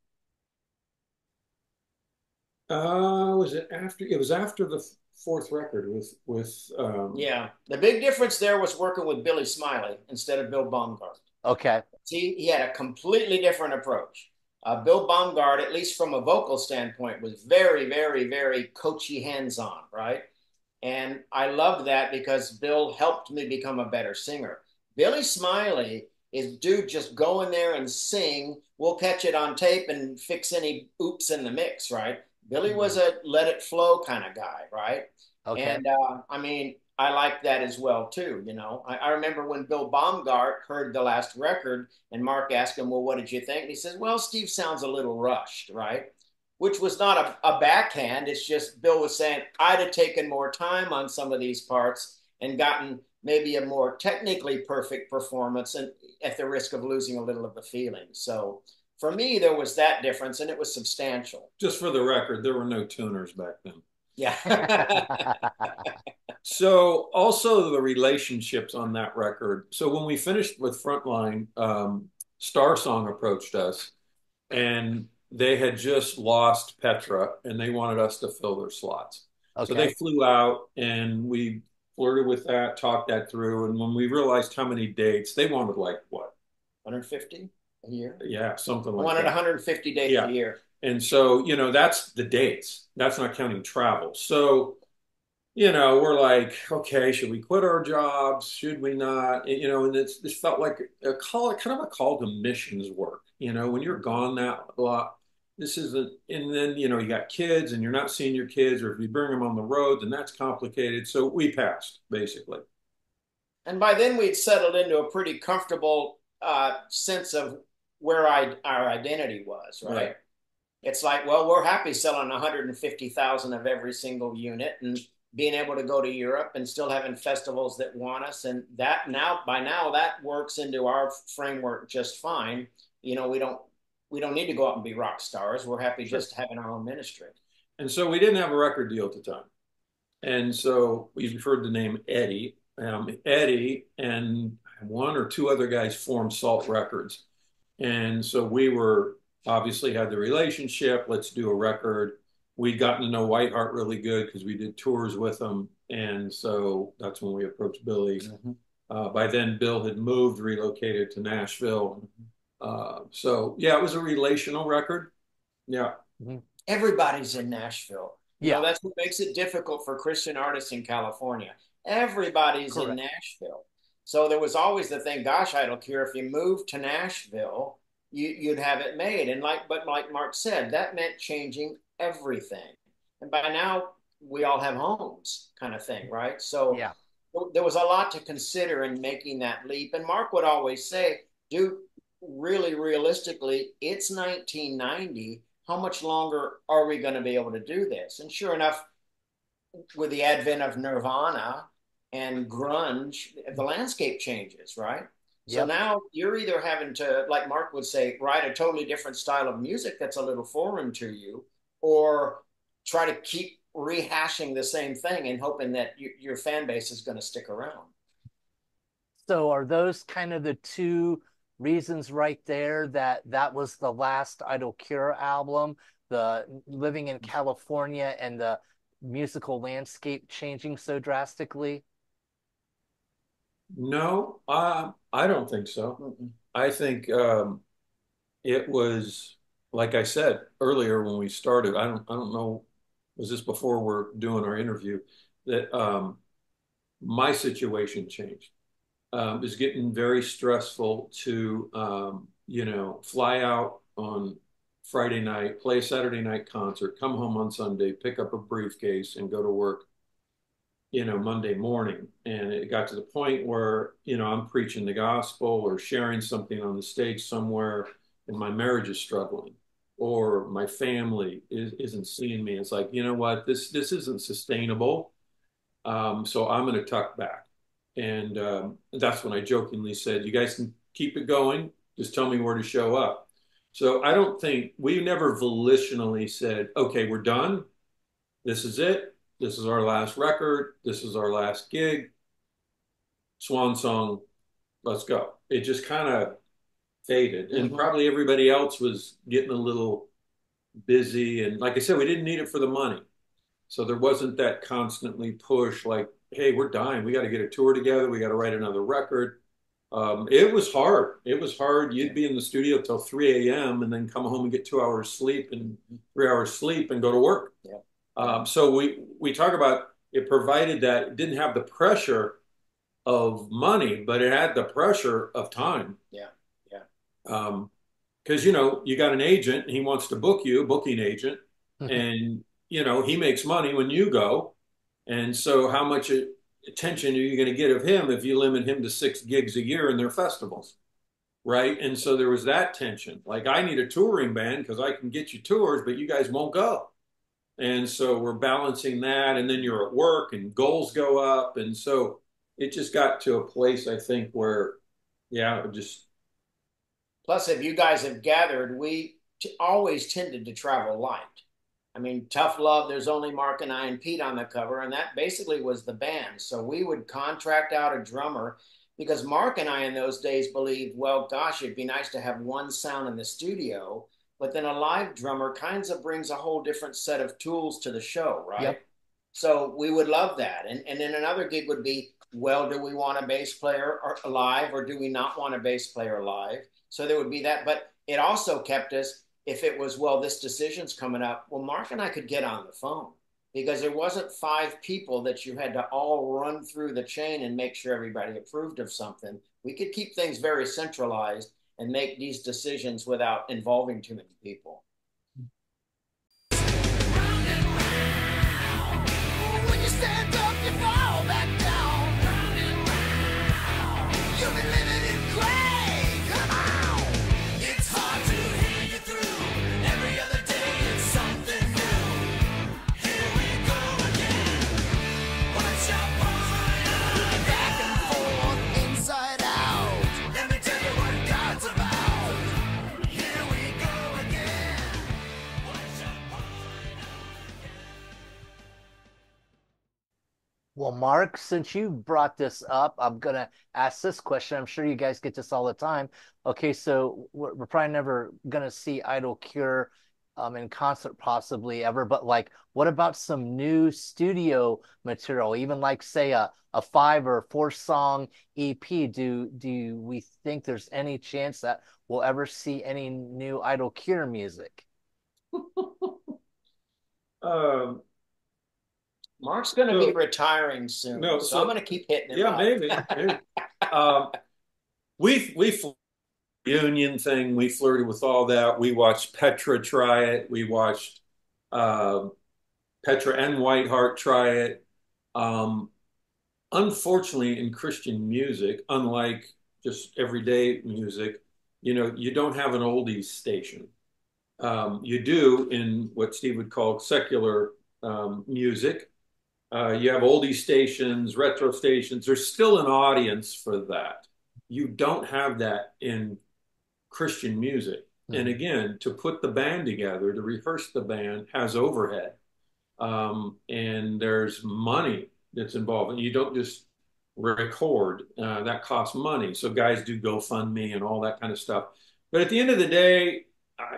Uh, was it after? It was after the fourth record with with. Um, yeah, the big difference there was working with Billy Smiley instead of Bill Baumgart. Okay. See, he had a completely different approach. Uh, Bill Baumgart, at least from a vocal standpoint, was very, very, very coachy, hands-on, right? And I loved that because Bill helped me become a better singer. Billy Smiley is dude just go in there and sing. We'll catch it on tape and fix any oops in the mix, right? Billy mm-hmm. was a let it flow kind of guy, right? Okay. And uh, I mean, I like that as well too. You know, I, I, remember when Bill Baumgart heard the last record, and Mark asked him, "Well, what did you think?" And he says, "Well, Steve sounds a little rushed, right?" Which was not a, a backhand. It's just Bill was saying, I'd have taken more time on some of these parts and gotten maybe a more technically perfect performance and at the risk of losing a little of the feeling. So for me, there was that difference and it was substantial. Just for the record, there were no tuners back then. Yeah. so also the relationships on that record. So when we finished with Frontline, um, Star Song approached us and they had just lost Petra and they wanted us to fill their slots. Okay. So they flew out and we flirted with that, talked that through. And when we realized how many dates, they wanted like what? 150 a year? Yeah, something like that. wanted that. 150 dates yeah. a year. And so, you know, that's the dates. That's not counting travel. So, you know, we're like, okay, should we quit our jobs? Should we not? And, you know, and it's, it felt like a call, kind of a call to missions work. You know, when you're gone that lot, this isn't and then you know you got kids and you're not seeing your kids or if you bring them on the road then that's complicated. So we passed basically. And by then we'd settled into a pretty comfortable uh, sense of where I, our identity was right? right. It's like well we're happy selling 150000 of every single unit and being able to go to europe and still having festivals that want us. And that now by now that works into our framework just fine. You know we don't we don't need to go out and be rock stars. We're happy sure. just having our own ministry. And so we didn't have a record deal at the time. And so we've heard the name Eddie. Um, Eddie and one or two other guys formed Salt Records. And so we were obviously had the relationship. Let's do a record. We'd gotten to know Whiteheart really good because we did tours with them. And so that's when we approached Billy. Mm-hmm. Uh, by then, Bill had moved, relocated to Nashville. Mm-hmm. Uh, so yeah, it was a relational record. Yeah. Mm-hmm. Everybody's in Nashville. Yeah. You know, that's what makes it difficult for Christian artists in California. Everybody's Correct. in Nashville. So there was always the thing, gosh, I don't care if you move to Nashville, you, you'd have it made. And like, but like Mark said, that meant changing everything. And by now we all have homes kind of thing, right? So yeah. there was a lot to consider in making that leap. And Mark would always say, dude, really realistically, it's 1990. How much longer are we going to be able to do this? And sure enough, with the advent of Nirvana and grunge, the landscape changes, right? Yep. So now you're either having to, like Mark would say, write a totally different style of music that's a little foreign to you, or try to keep rehashing the same thing and hoping that you, your fan base is going to stick around. So, are those kind of the two reasons right there that that was the last Idle Cure album, the living in California and the musical landscape changing so drastically? No, uh, I don't think so. Mm-mm. I think um, it was like I said earlier when we started. I don't. I don't know. Was this before we're doing our interview? That um, my situation changed um, is getting very stressful to, um, you know, fly out on Friday night, play a Saturday night concert, come home on Sunday, pick up a briefcase, and go to work, you know, Monday morning. And it got to the point where, you know, I'm preaching the gospel or sharing something on the stage somewhere, and my marriage is struggling, or my family is, isn't seeing me. It's like, you know what, this this isn't sustainable. Um, so I'm going to tuck back and um, that's when I jokingly said, "You guys can keep it going. Just tell me where to show up. So I don't think we never volitionally said, okay, we're done. This is it. This is our last record. This is our last gig. Swan song. Let's go. It just kind of faded. And Mhm. probably everybody else was getting a little busy. And like I said, we didn't need it for the money. So there wasn't that constantly push like, hey, we're dying. We got to get a tour together. We got to write another record. Um, it was hard. It was hard. You'd be in the studio till 3 a.m. and then come home and get two hours sleep and three hours sleep and go to work. Yeah. Um, so we we talk about it provided that it didn't have the pressure of money, but it had the pressure of time. Yeah. Yeah. Um, because you know you got an agent, he wants to book you, a booking agent, and you know he makes money when you go, and so how much attention are you going to get of him if you limit him to six gigs a year in their festivals, right? And so there was that tension. Like I need a touring band because I can get you tours, but you guys won't go. And so we're balancing that, and then you're at work, and goals go up, and so it just got to a place I think where, yeah, it just Plus, if you guys have gathered, we always tended to travel light. I mean, Tough Love, there's only Mark and I and Pete on the cover, and that basically was the band. So we would contract out a drummer because Mark and I in those days believed, well, gosh, it'd be nice to have one sound in the studio, but then a live drummer kinds of brings a whole different set of tools to the show, right? Yep. So we would love that. And and then another gig would be, well, do we want a bass player live or do we not want a bass player live? So there would be that. But it also kept us, if it was, well, this decision's coming up, well, Mark and I could get on the phone because there wasn't five people that you had to all run through the chain and make sure everybody approved of something. We could keep things very centralized and make these decisions without involving too many people. Mark, since you brought this up, I'm gonna ask this question. I'm sure you guys get this all the time. Okay, so we're, we're probably never gonna see Idle Cure um, in concert possibly ever, but like, what about some new studio material? Even like, say, a a five or four song EP. Do do we think there's any chance that we'll ever see any new Idle Cure music? um, Mark's going to be retiring soon. No, so, so- I'm going to keep hitting him yeah, up. maybe. maybe. um, we we union thing. We flirted with all that. We watched Petra try it. We watched uh, Petra and Whiteheart try it. Um, unfortunately, in Christian music, unlike just everyday music, you know, you don't have an oldies station. Um, you do in what Steve would call secular um, music. Uh, you have oldie stations, retro stations. There's still an audience for that. You don't have that in Christian music. And again, to put the band together, to rehearse the band has overhead. Um, and there's money that's involved. And you don't just record, uh, that costs money. So guys do GoFundMe and all that kind of stuff. But at the end of the day,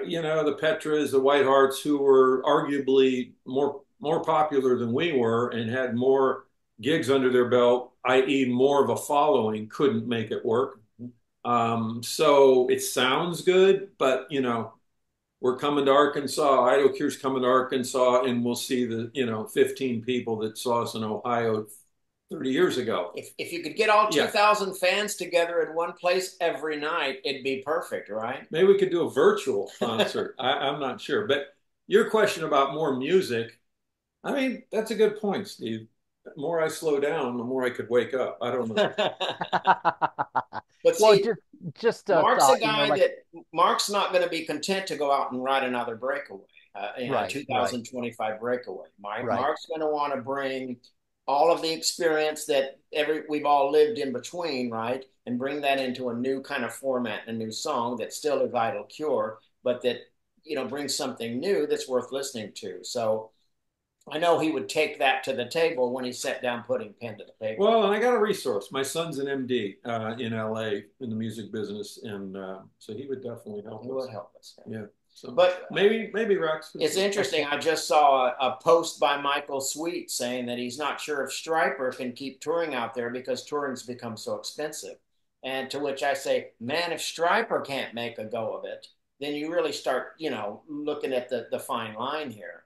you know, the Petras, the Whitehearts, who were arguably more more popular than we were and had more gigs under their belt, i.e., more of a following, couldn't make it work. Um, so it sounds good, but you know, we're coming to Arkansas. Idle Cure's coming to Arkansas, and we'll see the you know 15 people that saw us in Ohio 30 years ago. If, if you could get all Yeah. 2,000 fans together in one place every night, it'd be perfect, right? Maybe we could do a virtual concert. I, I'm not sure. But your question about more music, I mean, that's a good point, Steve. The more I slow down, the more I could wake up. I don't know. But Well, see, just just a Mark's thought, a you know, guy like- that Mark's not going to be content to go out and write another breakaway, uh, you know, Right, 2025 breakaway. Mike, Right. Mark's going to want to bring all of the experience that every we've all lived in between, right? And bring that into a new kind of format, a new song that's still a vital Cure, but that you know brings something new that's worth listening to. So I know he would take that to the table when he sat down putting pen to the paper. Well, and I got a resource. My son's an MD uh, in LA in the music business, and uh, so he would definitely help he us. would help us. Yeah. So But maybe maybe Rex. It's interesting. I just saw a, a post by Michael Sweet saying that he's not sure if Stryper can keep touring out there because touring's become so expensive. And to which I say, man, if Stryper can't make a go of it, then you really start, you know, looking at the, the fine line here.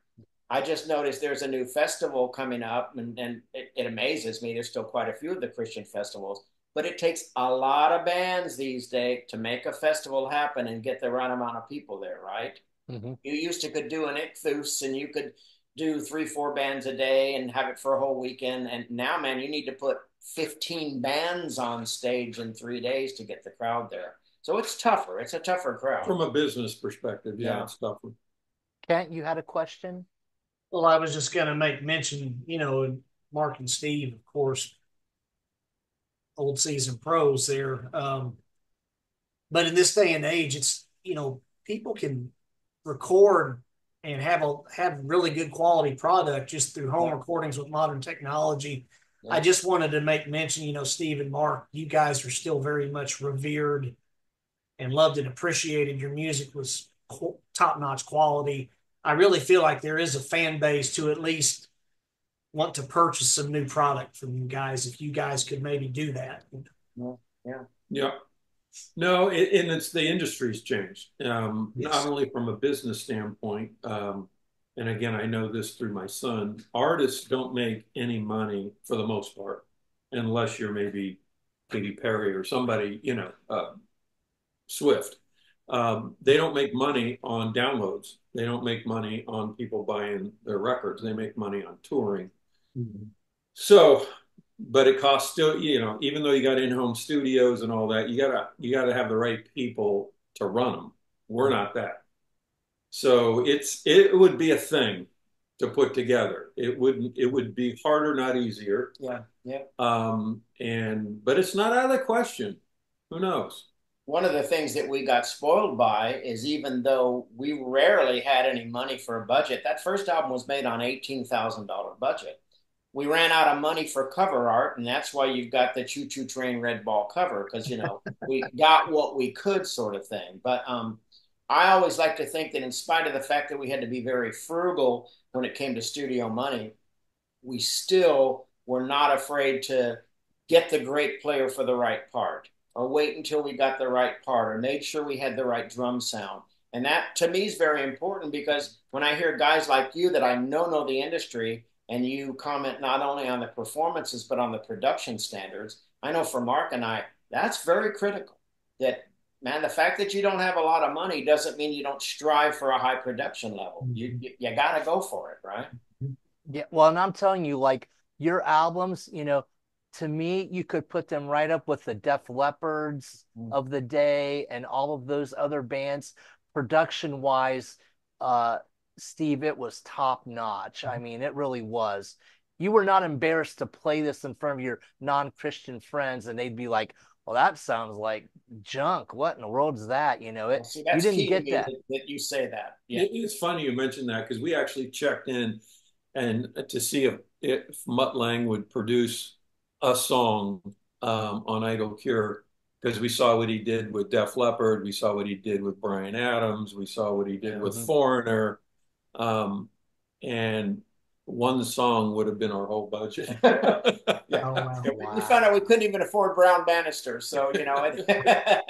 I just noticed there's a new festival coming up, and, and it, it amazes me. There's still quite a few of the Christian festivals, but it takes a lot of bands these days to make a festival happen and get the right amount of people there, right? hmm You used to could do an ichthus and you could do three, four bands a day and have it for a whole weekend. And now, man, you need to put 15 bands on stage in three days to get the crowd there. So it's tougher. It's a tougher crowd. from a business perspective, yeah, Yeah. it's tougher. Kent, you had a question? Well, I was just going to make mention, you know, Mark and Steve, of course, old season pros there. Um, but in this day and age, it's, you know, people can record and have a have really good quality product just through home recordings with modern technology. Yeah. I just wanted to make mention, you know, Steve and Mark, you guys are still very much revered and loved and appreciated. Your music was top notch quality. I really feel like there is a fan base to at least want to purchase some new product from you guys. If you guys could maybe do that. Yeah. No, it, and it's the industry's changed. Um, Yes. not only from a business standpoint, um, and again, I know this through my son. Artists don't make any money for the most part, unless you're maybe Katy Perry or somebody, you know, uh, Swift. Um, they don't make money on downloads. They don't make money on people buying their records. They make money on touring. So, but it costs still, you know, even though you got in-home studios and all that, you gotta you gotta have the right people to run them. We're not that. So it's it would be a thing to put together. It wouldn't it would be harder, not easier. Yeah. Yeah. Um, and but it's not out of the question. Who knows? One of the things that we got spoiled by is even though we rarely had any money for a budget, that first album was made on $18,000 budget. We ran out of money for cover art, and that's why you've got the Choo Choo Train Red Ball cover because you know we got what we could, sort of thing. But um, I always like to think that, in spite of the fact that we had to be very frugal when it came to studio money, we still were not afraid to get the great player for the right part or wait until we got the right part or made sure we had the right drum sound. And that to me is very important because when I hear guys like you that I know know the industry and you comment not only on the performances but on the production standards, I know for Mark and I, that's very critical. That man, the fact that you don't have a lot of money doesn't mean you don't strive for a high production level. You mm-hmm. you, you got to go for it, right? Yeah, well, and I'm telling you, like your albums, you know, to me, you could put them right up with the Def Leppards Mm. of the day and all of those other bands. Production wise, uh, Steve, it was top notch. I mean, it really was. You were not embarrassed to play this in front of your non-Christian friends, and they'd be like, "Well, that sounds like junk. What in the world is that?" You know, it. See, You didn't key to get me that. that, that you say that. Yeah. It- it's funny you mentioned that because we actually checked in and to see if, if Mutt Lange would produce a song um, on Idle Cure because we saw what he did with Def Leppard, we saw what he did with Bryan Adams, we saw what he did with Mhm. Foreigner, um, and one song would have been our whole budget. Yeah. Oh, wow. We- We found out we couldn't even afford Brown Bannister, so you know.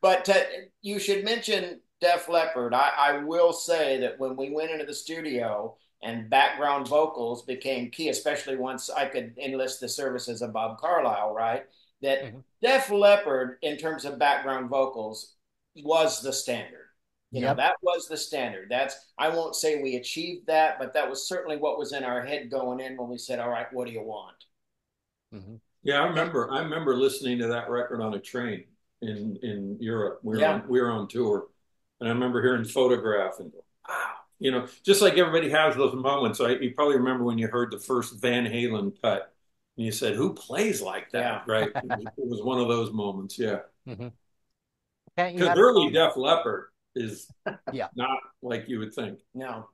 But uh, you should mention Def Leppard. I, I will say that when we went into the studio and background vocals became key, especially once I could enlist the services of Bob Carlisle, right? That Mhm. Def Leppard, in terms of background vocals, was the standard. You know, that was the standard. That's I won't say we achieved that, but that was certainly what was in our head going in when we said, "All right, what do you want?" Mhm. Yeah, I remember. I remember listening to that record on a train in in Europe. We were Yeah. on, we were on tour, and I remember hearing "Photograph" and go, "Wow, You know, just like everybody has those moments. I, you probably remember when you heard the first Van Halen cut, and you said, "Who plays like that?" Yeah. Right? It was, one of those moments. Yeah, Mhm. You because early? Def Leppard is Yeah. not like you would think. No.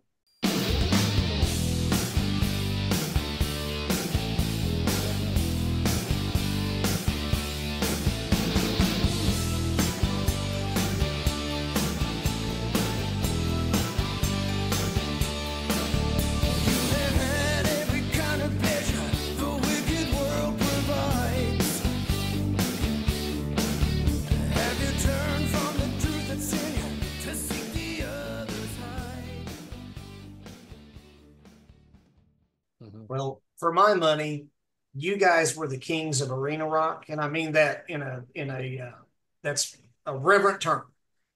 My money, you guys were the kings of arena rock, and I mean that in a in a uh, that's a reverent term.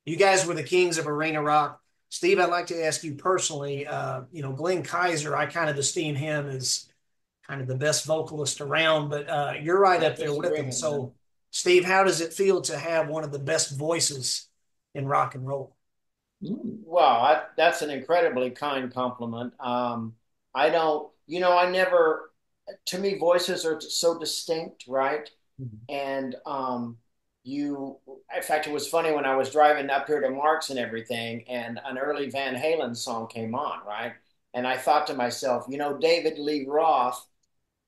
You guys were the kings of arena rock. Steve, I'd like to ask you personally. Uh, you know, Glenn Kaiser, I kind of esteem him as kind of the best vocalist around, but uh, you're right up there with him. So, Steve, how does it feel to have one of the best voices in rock and roll? Well, I, that's an incredibly kind compliment. Um, I don't, you know, I never, to me, voices are so distinct, right? Mhm. And um, you, in fact, it was funny when I was driving up here to Mark's and everything, and an early Van Halen song came on, right? And I thought to myself, you know, David Lee Roth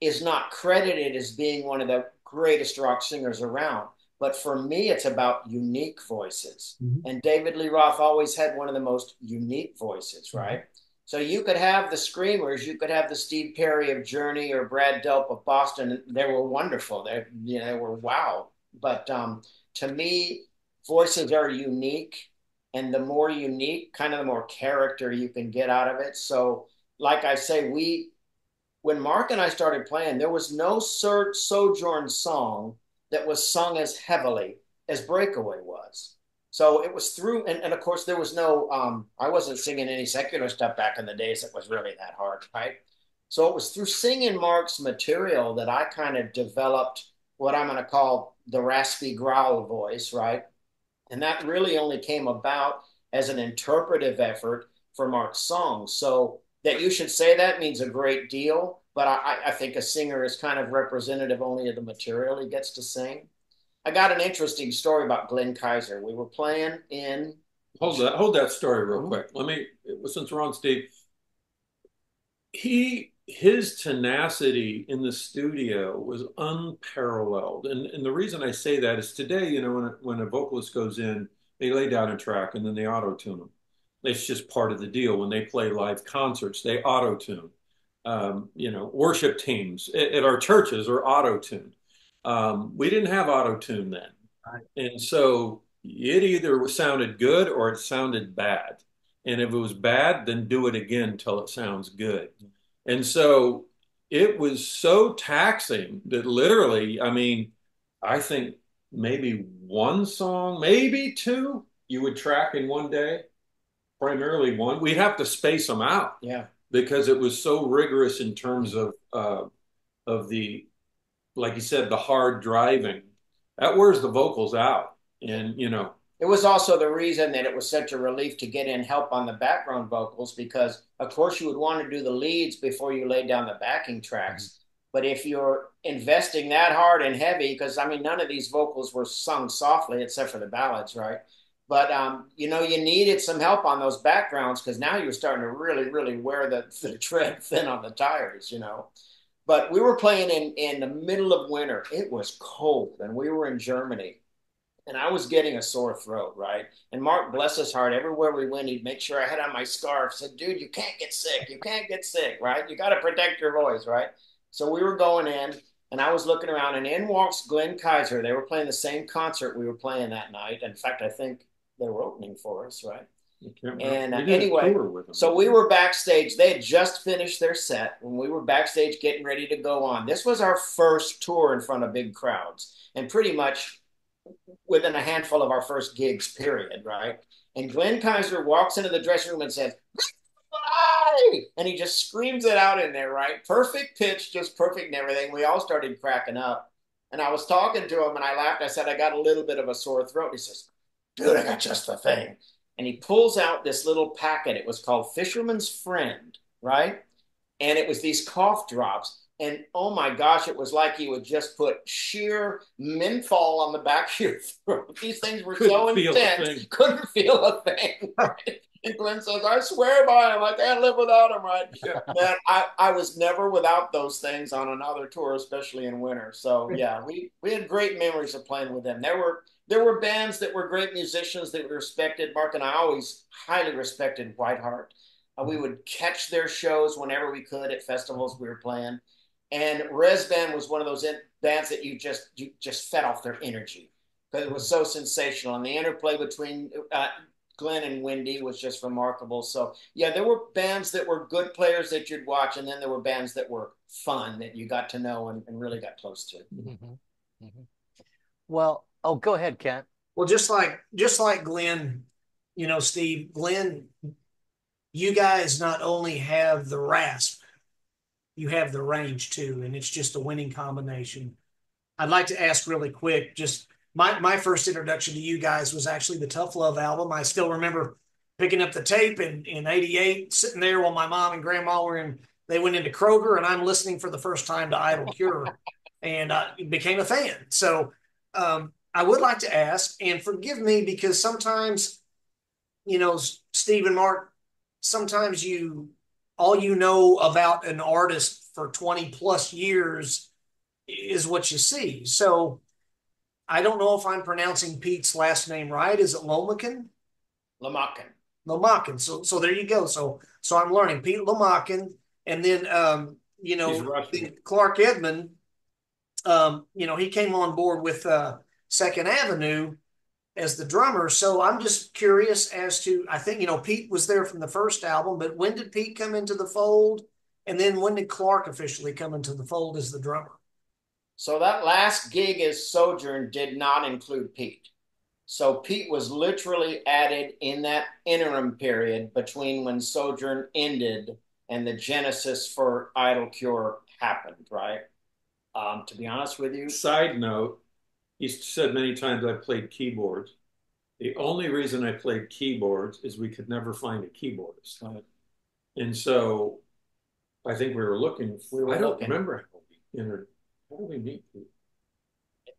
is not credited as being one of the greatest rock singers around. But for me, it's about unique voices. Mhm. And David Lee Roth always had one of the most unique voices, right? So you could have the screamers, you could have the Steve Perry of Journey or Brad Delp of Boston. They were wonderful. They, you know, they were wow. But um, to me, voices are unique, and the more unique, kind of the more character you can get out of it. So, like I say, we when Mark and I started playing, there was no Sir Sojourn song that was sung as heavily as Breakaway was. So it was through, and, and of course, there was no, um, I wasn't singing any secular stuff back in the days that was really that hard, right? So it was through singing Mark's material that I kind of developed what I'm going to call the raspy growl voice, right? And that really only came about as an interpretive effort for Mark's songs. So that you should say that means a great deal, but I, I think a singer is kind of representative only of the material he gets to sing. I got an interesting story about Glenn Kaiser. We were playing in Hold that, hold that story real Mhm. quick. Let me, since we're on Steve, he his tenacity in the studio was unparalleled, and and the reason I say that is today, you know, when a, when a vocalist goes in, they lay down a track and then they auto tune them. It's just part of the deal. When they play live concerts, they auto tune. Um, you know, worship teams at, at our churches are auto tuned. Um, we didn't have auto tune then. And so it either sounded good or it sounded bad. And if it was bad, then do it again until it sounds good. And so it was so taxing that literally, I mean, I think maybe one song, maybe two, you would track in one day, primarily one. We'd have to space them out yeah because it was so rigorous in terms of uh, of the, like you said, the hard driving. That wears the vocals out, and you know, It was also the reason that it was such a relief to get in help on the background vocals because, of course, you would want to do the leads before you lay down the backing tracks. But if you're investing that hard and heavy, because I mean, none of these vocals were sung softly except for the ballads, right? But um, you know, you needed some help on those backgrounds because now you're starting to really, really wear the, the tread thin on the tires, you know. But we were playing in in the middle of winter. It was cold, and we were in Germany and I was getting a sore throat, right? And Mark, bless his heart, everywhere we went, he'd make sure I had on my scarf. Said, "Dude, you can't get sick. You can't get sick, right? You got to protect your voice, right?" So we were going in, and I was looking around, and in walks Glenn Kaiser. They were playing the same concert we were playing that night. In fact, I think they were opening for us, right? I can't remember. And, uh, We did a anyway, tour with them. So we were backstage. They had just finished their set when we were backstage getting ready to go on. This was our first tour in front of big crowds, and pretty much within a handful of our first gigs, period, right? And Glenn Kaiser walks into the dressing room and says, Hi! And he just screams it out in there, right? Perfect pitch, just perfect and everything. We all started cracking up. And I was talking to him and I laughed. I said, I got a little bit of a sore throat. He says, Dude, I got just the thing. And he pulls out this little packet. It was called Fisherman's Friend, right? And it was these cough drops. And oh my gosh, it was like he would just put sheer menthol on the back of your throat. These things were Couldn't so intense, thing. couldn't feel a thing. Right? And Glenn says, I swear by him, I can't live without him, right? Yeah. Man, I, I was never without those things on another tour, especially in winter. So yeah, we, we had great memories of playing with them. There were there were bands that were great musicians that we respected. Mark and I always highly respected Whiteheart. Uh, we would catch their shows whenever we could at festivals we were playing. And Rez Band was one of those in- bands that you just you just fed off their energy because it was so sensational, and the interplay between uh, Glenn and Wendi was just remarkable. So yeah, there were bands that were good players that you'd watch, and then there were bands that were fun that you got to know and, and really got close to. Mhm. Mhm. Well, oh, go ahead, Kent. Well, just like just like Glenn, you know, Steve, Glenn, you guys not only have the rasp, you have the range too, and it's just a winning combination. I'd like to ask really quick, just my my first introduction to you guys was actually the Tough Love album. I still remember picking up the tape in in '88, sitting there while my mom and grandma were in. They went into Kroger, and I'm listening for the first time to Idle Cure, and I became a fan. So um, I would like to ask, and forgive me because sometimes, you know, Steve and Mark, sometimes you all you know about an artist for 20 plus years is what you see. So I don't know if I'm pronouncing Pete's last name right. Is it Lomakin? Lamakin. Lomakin. So so there you go. So so I'm learning Pete Lomakin, and then um, you know Clark Edmond. Um, you know he came on board with uh, Second Avenue as the drummer. So I'm just curious as to I think you know Pete was there from the first album, but when did Pete come into the fold? And then when did Clark officially come into the fold as the drummer? So that last gig as Sojourn did not include Pete. So Pete was literally added in that interim period between when Sojourn ended and the genesis for Idle Cure happened, right? Um, to be honest with you, Side note, he said many times I played keyboards. The only reason I played keyboards is we could never find a keyboardist. Right. And so I think we were looking, We were I don't looking. remember how we entered. How did we meet? Pete?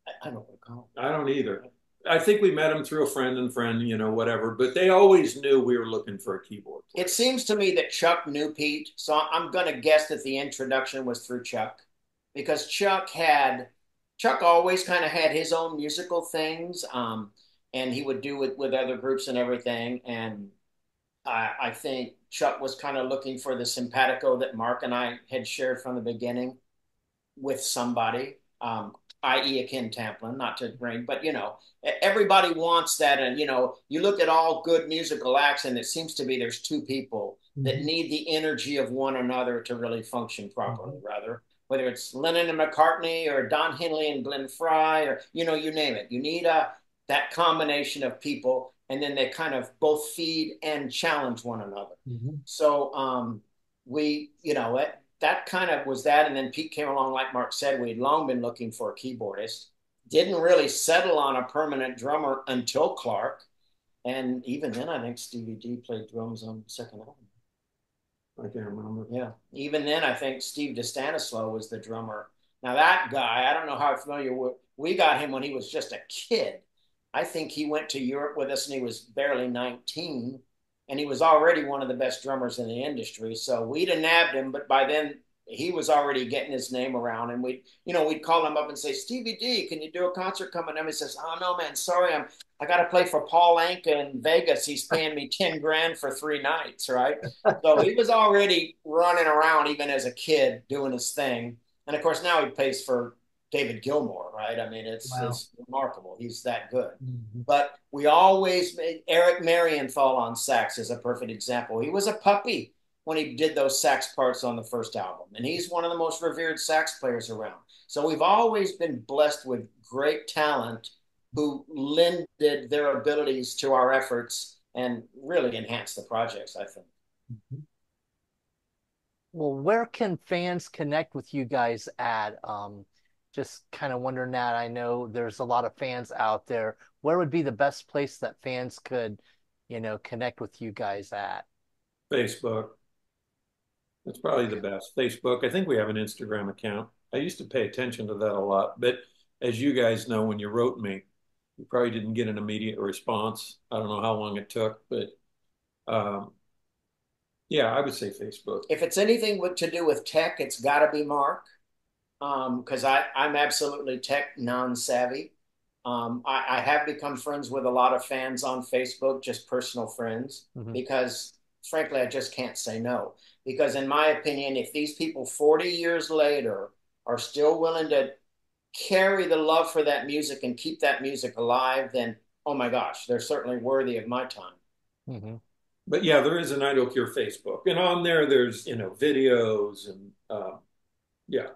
I, I don't recall. I don't either. I think we met him through a friend and friend, you know, whatever. But they always knew we were looking for a keyboard. player. It seems to me that Chuck knew Pete, so I'm going to guess that the introduction was through Chuck, because Chuck had Chuck always kind of had his own musical things, um, and he would do it with other groups and everything. And I, I think Chuck was kind of looking for the simpatico that Mark and I had shared from the beginning with somebody, um, i.e., a Ken Tamplin, not to bring, but you know, everybody wants that. And you know, you look at all good musical acts, and it seems to be there's two people that need the energy of one another to really function properly, rather. Whether it's Lennon and McCartney or Don Henley and Glenn Frey or you know, you name it. You need a that combination of people, and then they kind of both feed and challenge one another. So um, we, you know, it, that kind of was that. And then Pete came along, like Mark said, we'd long been looking for a keyboardist. Didn't really settle on a permanent drummer until Clark. And even then, I think Stevie D played drums on the second album. I can't remember. Yeah. Even then, I think Steve DiStanislao was the drummer. Now, that guy, I don't know how familiar with, we got him when he was just a kid. I think he went to Europe with us and he was barely 19 and he was already one of the best drummers in the industry. So we'd have nabbed him, but by then he was already getting his name around. And we'd, you know, we'd call him up and say, Stevie D, can you do a concert coming up? He says, Oh no, man, sorry, I'm I gotta play for Paul Anka in Vegas. He's paying me 10 grand for three nights, right? So he was already running around even as a kid doing his thing. And of course now he plays for David Gilmour, right? I mean, it's Wow. it's remarkable. He's that good Mhm. but we always made Eric Marienthal on sax is a perfect example. He was a puppy when he did those sax parts on the first album, and he's one of the most revered sax players around. So we've always been blessed with great talent who lended their abilities to our efforts and really enhanced the projects, I think. Well, where can fans connect with you guys at? Um, just kind of wondering that. I know there's a lot of fans out there. Where would be the best place that fans could you know, connect with you guys at? Facebook. That's probably the best. Facebook. I think we have an Instagram account. I used to pay attention to that a lot, but as you guys know, when you wrote me, you probably didn't get an immediate response. I don't know how long it took, but um, yeah, I would say Facebook. If it's anything with, to do with tech, it's got to be Mark, because um, I I'm absolutely tech non-savvy. Um, I, I, have become friends with a lot of fans on Facebook, just personal friends, mm-hmm. because frankly, I just can't say no. Because in my opinion, if these people 40 years later are still willing to carry the love for that music and keep that music alive, then oh my gosh, they're certainly worthy of my time. Mm-hmm. But yeah, there is an Idle Cure Facebook, and on there, there's you know videos and uh, yeah,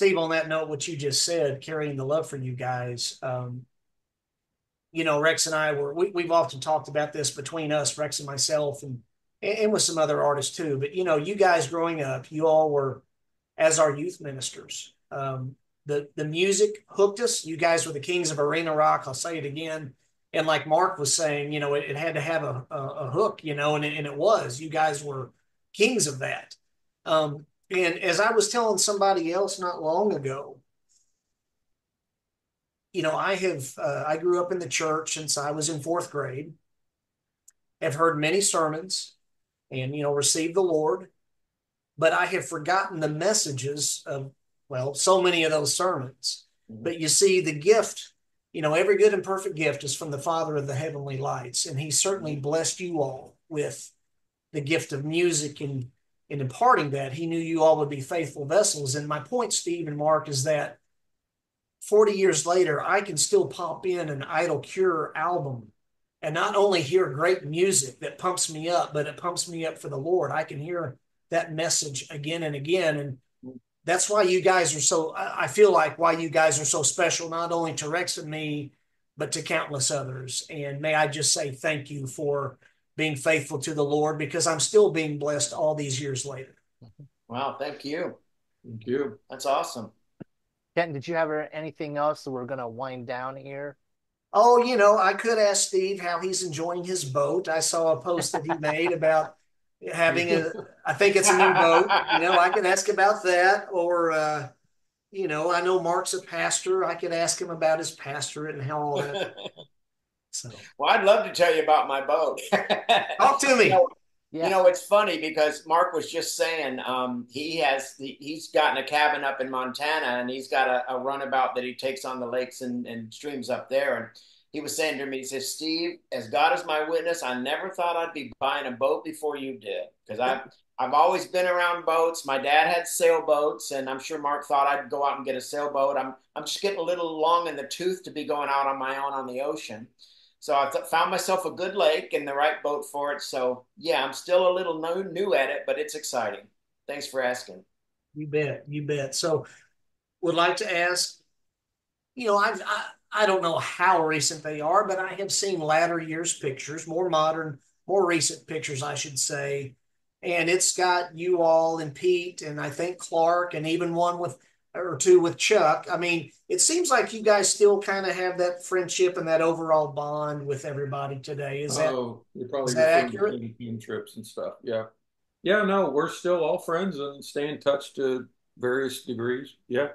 Steve, on that note, what you just said, carrying the love for you guys, um, you know, Rex and I were, we, have often talked about this between us, Rex and myself, and, and with some other artists too. But, you know, you guys growing up, you all were, as our youth ministers, um, the, the music hooked us. You guys were the kings of arena rock. I'll say it again. And like Mark was saying, you know, it, it had to have a, a, a, hook, you know, and it, and it was. You guys were kings of that. Um, and as I was telling somebody else not long ago, you know, I have, uh, I grew up in the church since I was in fourth grade, have heard many sermons and, you know, received the Lord, but I have forgotten the messages of, well, so many of those sermons. Mm-hmm. But you see, the gift, you know, every good and perfect gift is from the Father of the heavenly lights. And He certainly blessed you all with the gift of music and in imparting that, he knew you all would be faithful vessels. And my point, Steve and Mark, is that 40 years later, I can still pop in an Idle Cure album and not only hear great music that pumps me up, but it pumps me up for the Lord. I can hear that message again and again. And that's why you guys are so, I feel like why you guys are so special, not only to Rex and me, but to countless others. And may I just say thank you for being faithful to the Lord because I'm still being blessed all these years later. Wow, thank you. Thank you. That's awesome. Kenton, did you have anything else that we're going to wind down here? Oh, you know, I could ask Steve how he's enjoying his boat. I saw a post that he made about having a, I think it's a new boat. You know, I could ask about that. Or, uh, you know, I know Mark's a pastor. I could ask him about his pastorate and how all that So, well, I'd love to tell you about my boat. Talk to me. You know, yeah. you know, it's funny because Mark was just saying um, he has he's gotten a cabin up in Montana and he's got a, a runabout that he takes on the lakes and, and streams up there. And he was saying to me, he says, Steve, as God is my witness, I never thought I'd be buying a boat before you did because I've I've always been around boats. My dad had sailboats, and I'm sure Mark thought I'd go out and get a sailboat. I'm I'm just getting a little long in the tooth to be going out on my own on the ocean. So I found myself a good lake and the right boat for it. So yeah, I'm still a little new, new at it, but it's exciting. Thanks for asking. You bet, you bet. So would like to ask, you know, I've, I I don't know how recent they are, but I have seen latter years pictures, more modern, more recent pictures, I should say. And it's got you all and Pete and I think Clark and even one with or two with Chuck. I mean, it seems like you guys still kind of have that friendship and that overall bond with everybody today. Is that, oh, you're probably is that accurate? Team trips and stuff. Yeah. Yeah, no, we're still all friends and stay in touch to various degrees. Yeah.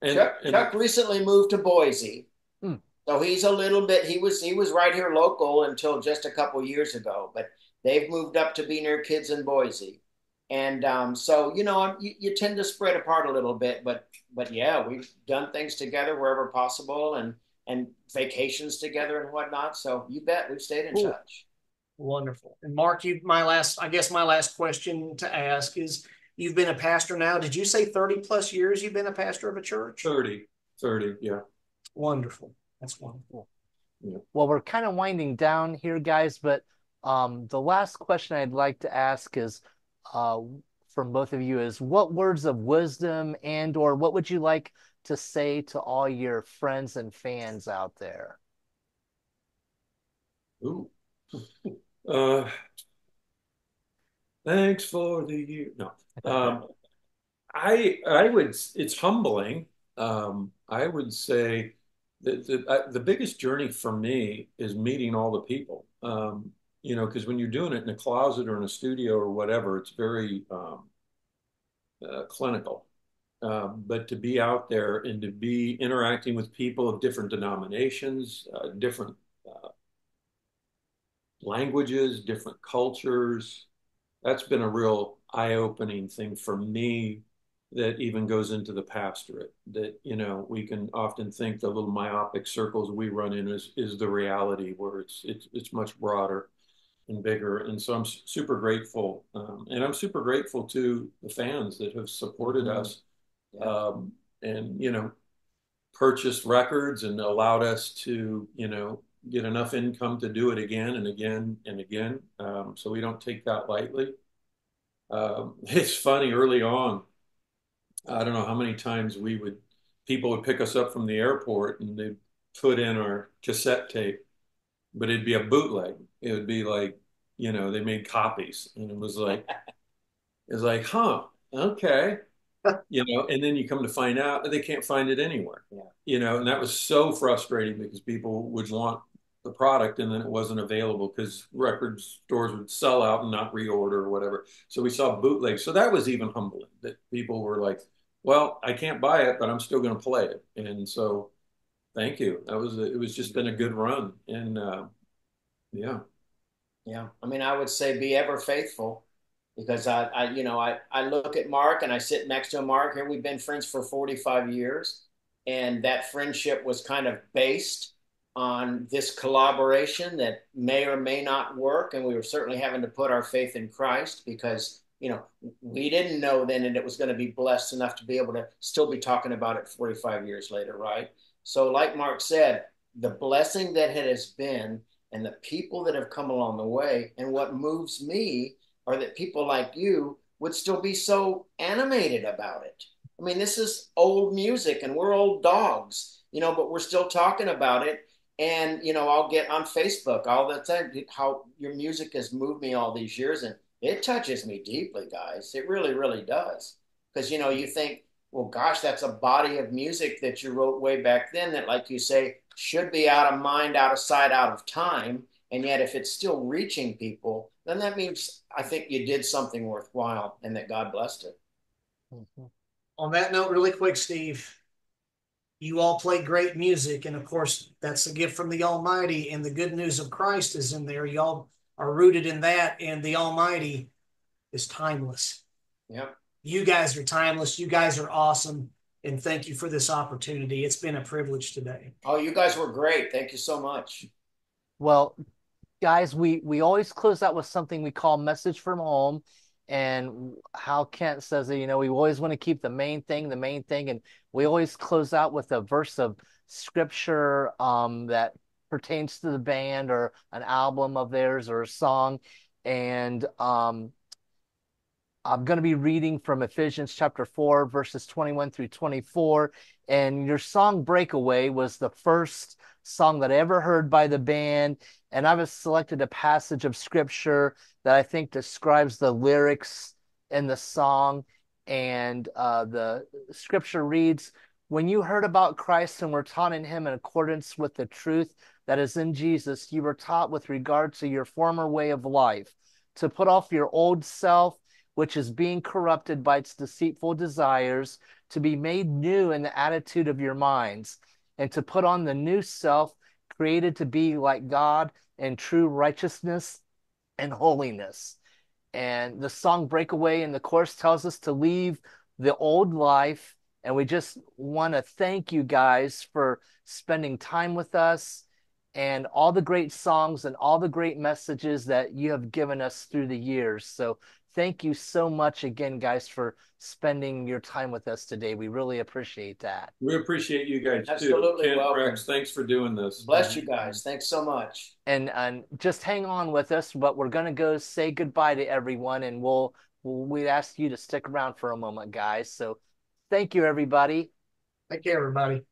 And Chuck, and, Chuck recently moved to Boise. Hmm. So he's a little bit he was he was right here local until just a couple years ago, but they've moved up to be near kids in Boise. And um, so, you know, you, you, tend to spread apart a little bit, but but yeah, we've done things together wherever possible, and and vacations together and whatnot. So you bet we've stayed in cool. touch. Wonderful. And Mark, you my last, I guess my last question to ask is: You've been a pastor now. Did you say thirty plus years? You've been a pastor of a church. 30, 30, yeah. Wonderful. That's wonderful. Yeah. Well, we're kind of winding down here, guys, but Um, the last question I'd like to ask is uh, from both of you is what words of wisdom and or what would you like to say to all your friends and fans out there? Ooh. Uh, thanks for the year. No. Um, I I would it's humbling. Um, I would say that the uh, the biggest journey for me is meeting all the people. Um, you know, because when you're doing it in a closet or in a studio or whatever, it's very um, uh, clinical. Um, but to be out there and to be interacting with people of different denominations, uh, different uh, languages, different cultures, that's been a real eye-opening thing for me that even goes into the pastorate that you know we can often think the little myopic circles we run in is is the reality where it's it's it's much broader and bigger. And so i'm super grateful um, and i'm super grateful to the fans that have supported mm-hmm. us um, and you know purchased records and allowed us to you know get enough income to do it again and again and again. Um, so we don't take that lightly. Um, it's funny early on I don't know how many times we would people would pick us up from the airport and they'd put in our cassette tape, but it'd be a bootleg. It would be like, you know, they made copies and it was like it was like, huh, okay. you know, and then you come to find out they can't find it anywhere. Yeah. You know, and that was so frustrating because people would want the product and then it wasn't available because record stores would sell out and not reorder or whatever. So we saw bootlegs. So that was even humbling that people were like, well, I can't buy it, but I'm still going to play it. And so thank you. That was, a, it was just been a good run. And uh, yeah. Yeah. I mean, I would say be ever faithful because I, I, you know, I, I look at Mark and I sit next to Mark here. We've been friends for 45 years. And that friendship was kind of based on this collaboration that may or may not work. And we were certainly having to put our faith in Christ because, you know, we didn't know then that it was going to be blessed enough to be able to still be talking about it 45 years later, right? So, like Mark said, the blessing that it has been and the people that have come along the way, and what moves me are that people like you would still be so animated about it. I mean, this is old music and we're old dogs, you know, but we're still talking about it. And you know i'll get on facebook all the time how your music has moved me all these years and it touches me deeply guys. It really really does. Because you know you think well gosh that's a body of music that you wrote way back then that like you say should be out of mind out of sight out of time and yet if it's still reaching people then that means i think you did something worthwhile and that god blessed it mm-hmm. on that note really quick steve you all play great music. And of course, that's a gift from the Almighty. And the good news of Christ is in there. Y'all are rooted in that. And the Almighty is timeless. Yep. You guys are timeless. You guys are awesome. And thank you for this opportunity. It's been a privilege today. Oh, you guys were great. Thank you so much. Well, guys, we we always close out with something we call message from home and how Kent says that, you know, we always want to keep the main thing, the main thing. And we always close out with a verse of scripture um, that pertains to the band or an album of theirs or a song. And um, I'm going to be reading from Ephesians chapter 4, verses 21 through 24. And your song Breakaway was the first song that I ever heard by the band. And I was selected a passage of scripture that I think describes the lyrics in the song. And uh, the scripture reads, When you heard about Christ and were taught in him in accordance with the truth that is in Jesus, you were taught with regard to your former way of life, to put off your old self, which is being corrupted by its deceitful desires, to be made new in the attitude of your minds, and to put on the new self, created to be like God in true righteousness and holiness. And the song Breakaway in the chorus tells us to leave the old life. And we just want to thank you guys for spending time with us and all the great songs and all the great messages that you have given us through the years. So thank you so much again, guys, for spending your time with us today. We really appreciate that. We appreciate you guys Absolutely too. Ken, welcome. Rex, thanks for doing this. Bless you guys. Thanks so much. And and just hang on with us, but we're gonna go say goodbye to everyone, and we'll, we'll we ask you to stick around for a moment, guys. So thank you, everybody. Thank you, everybody.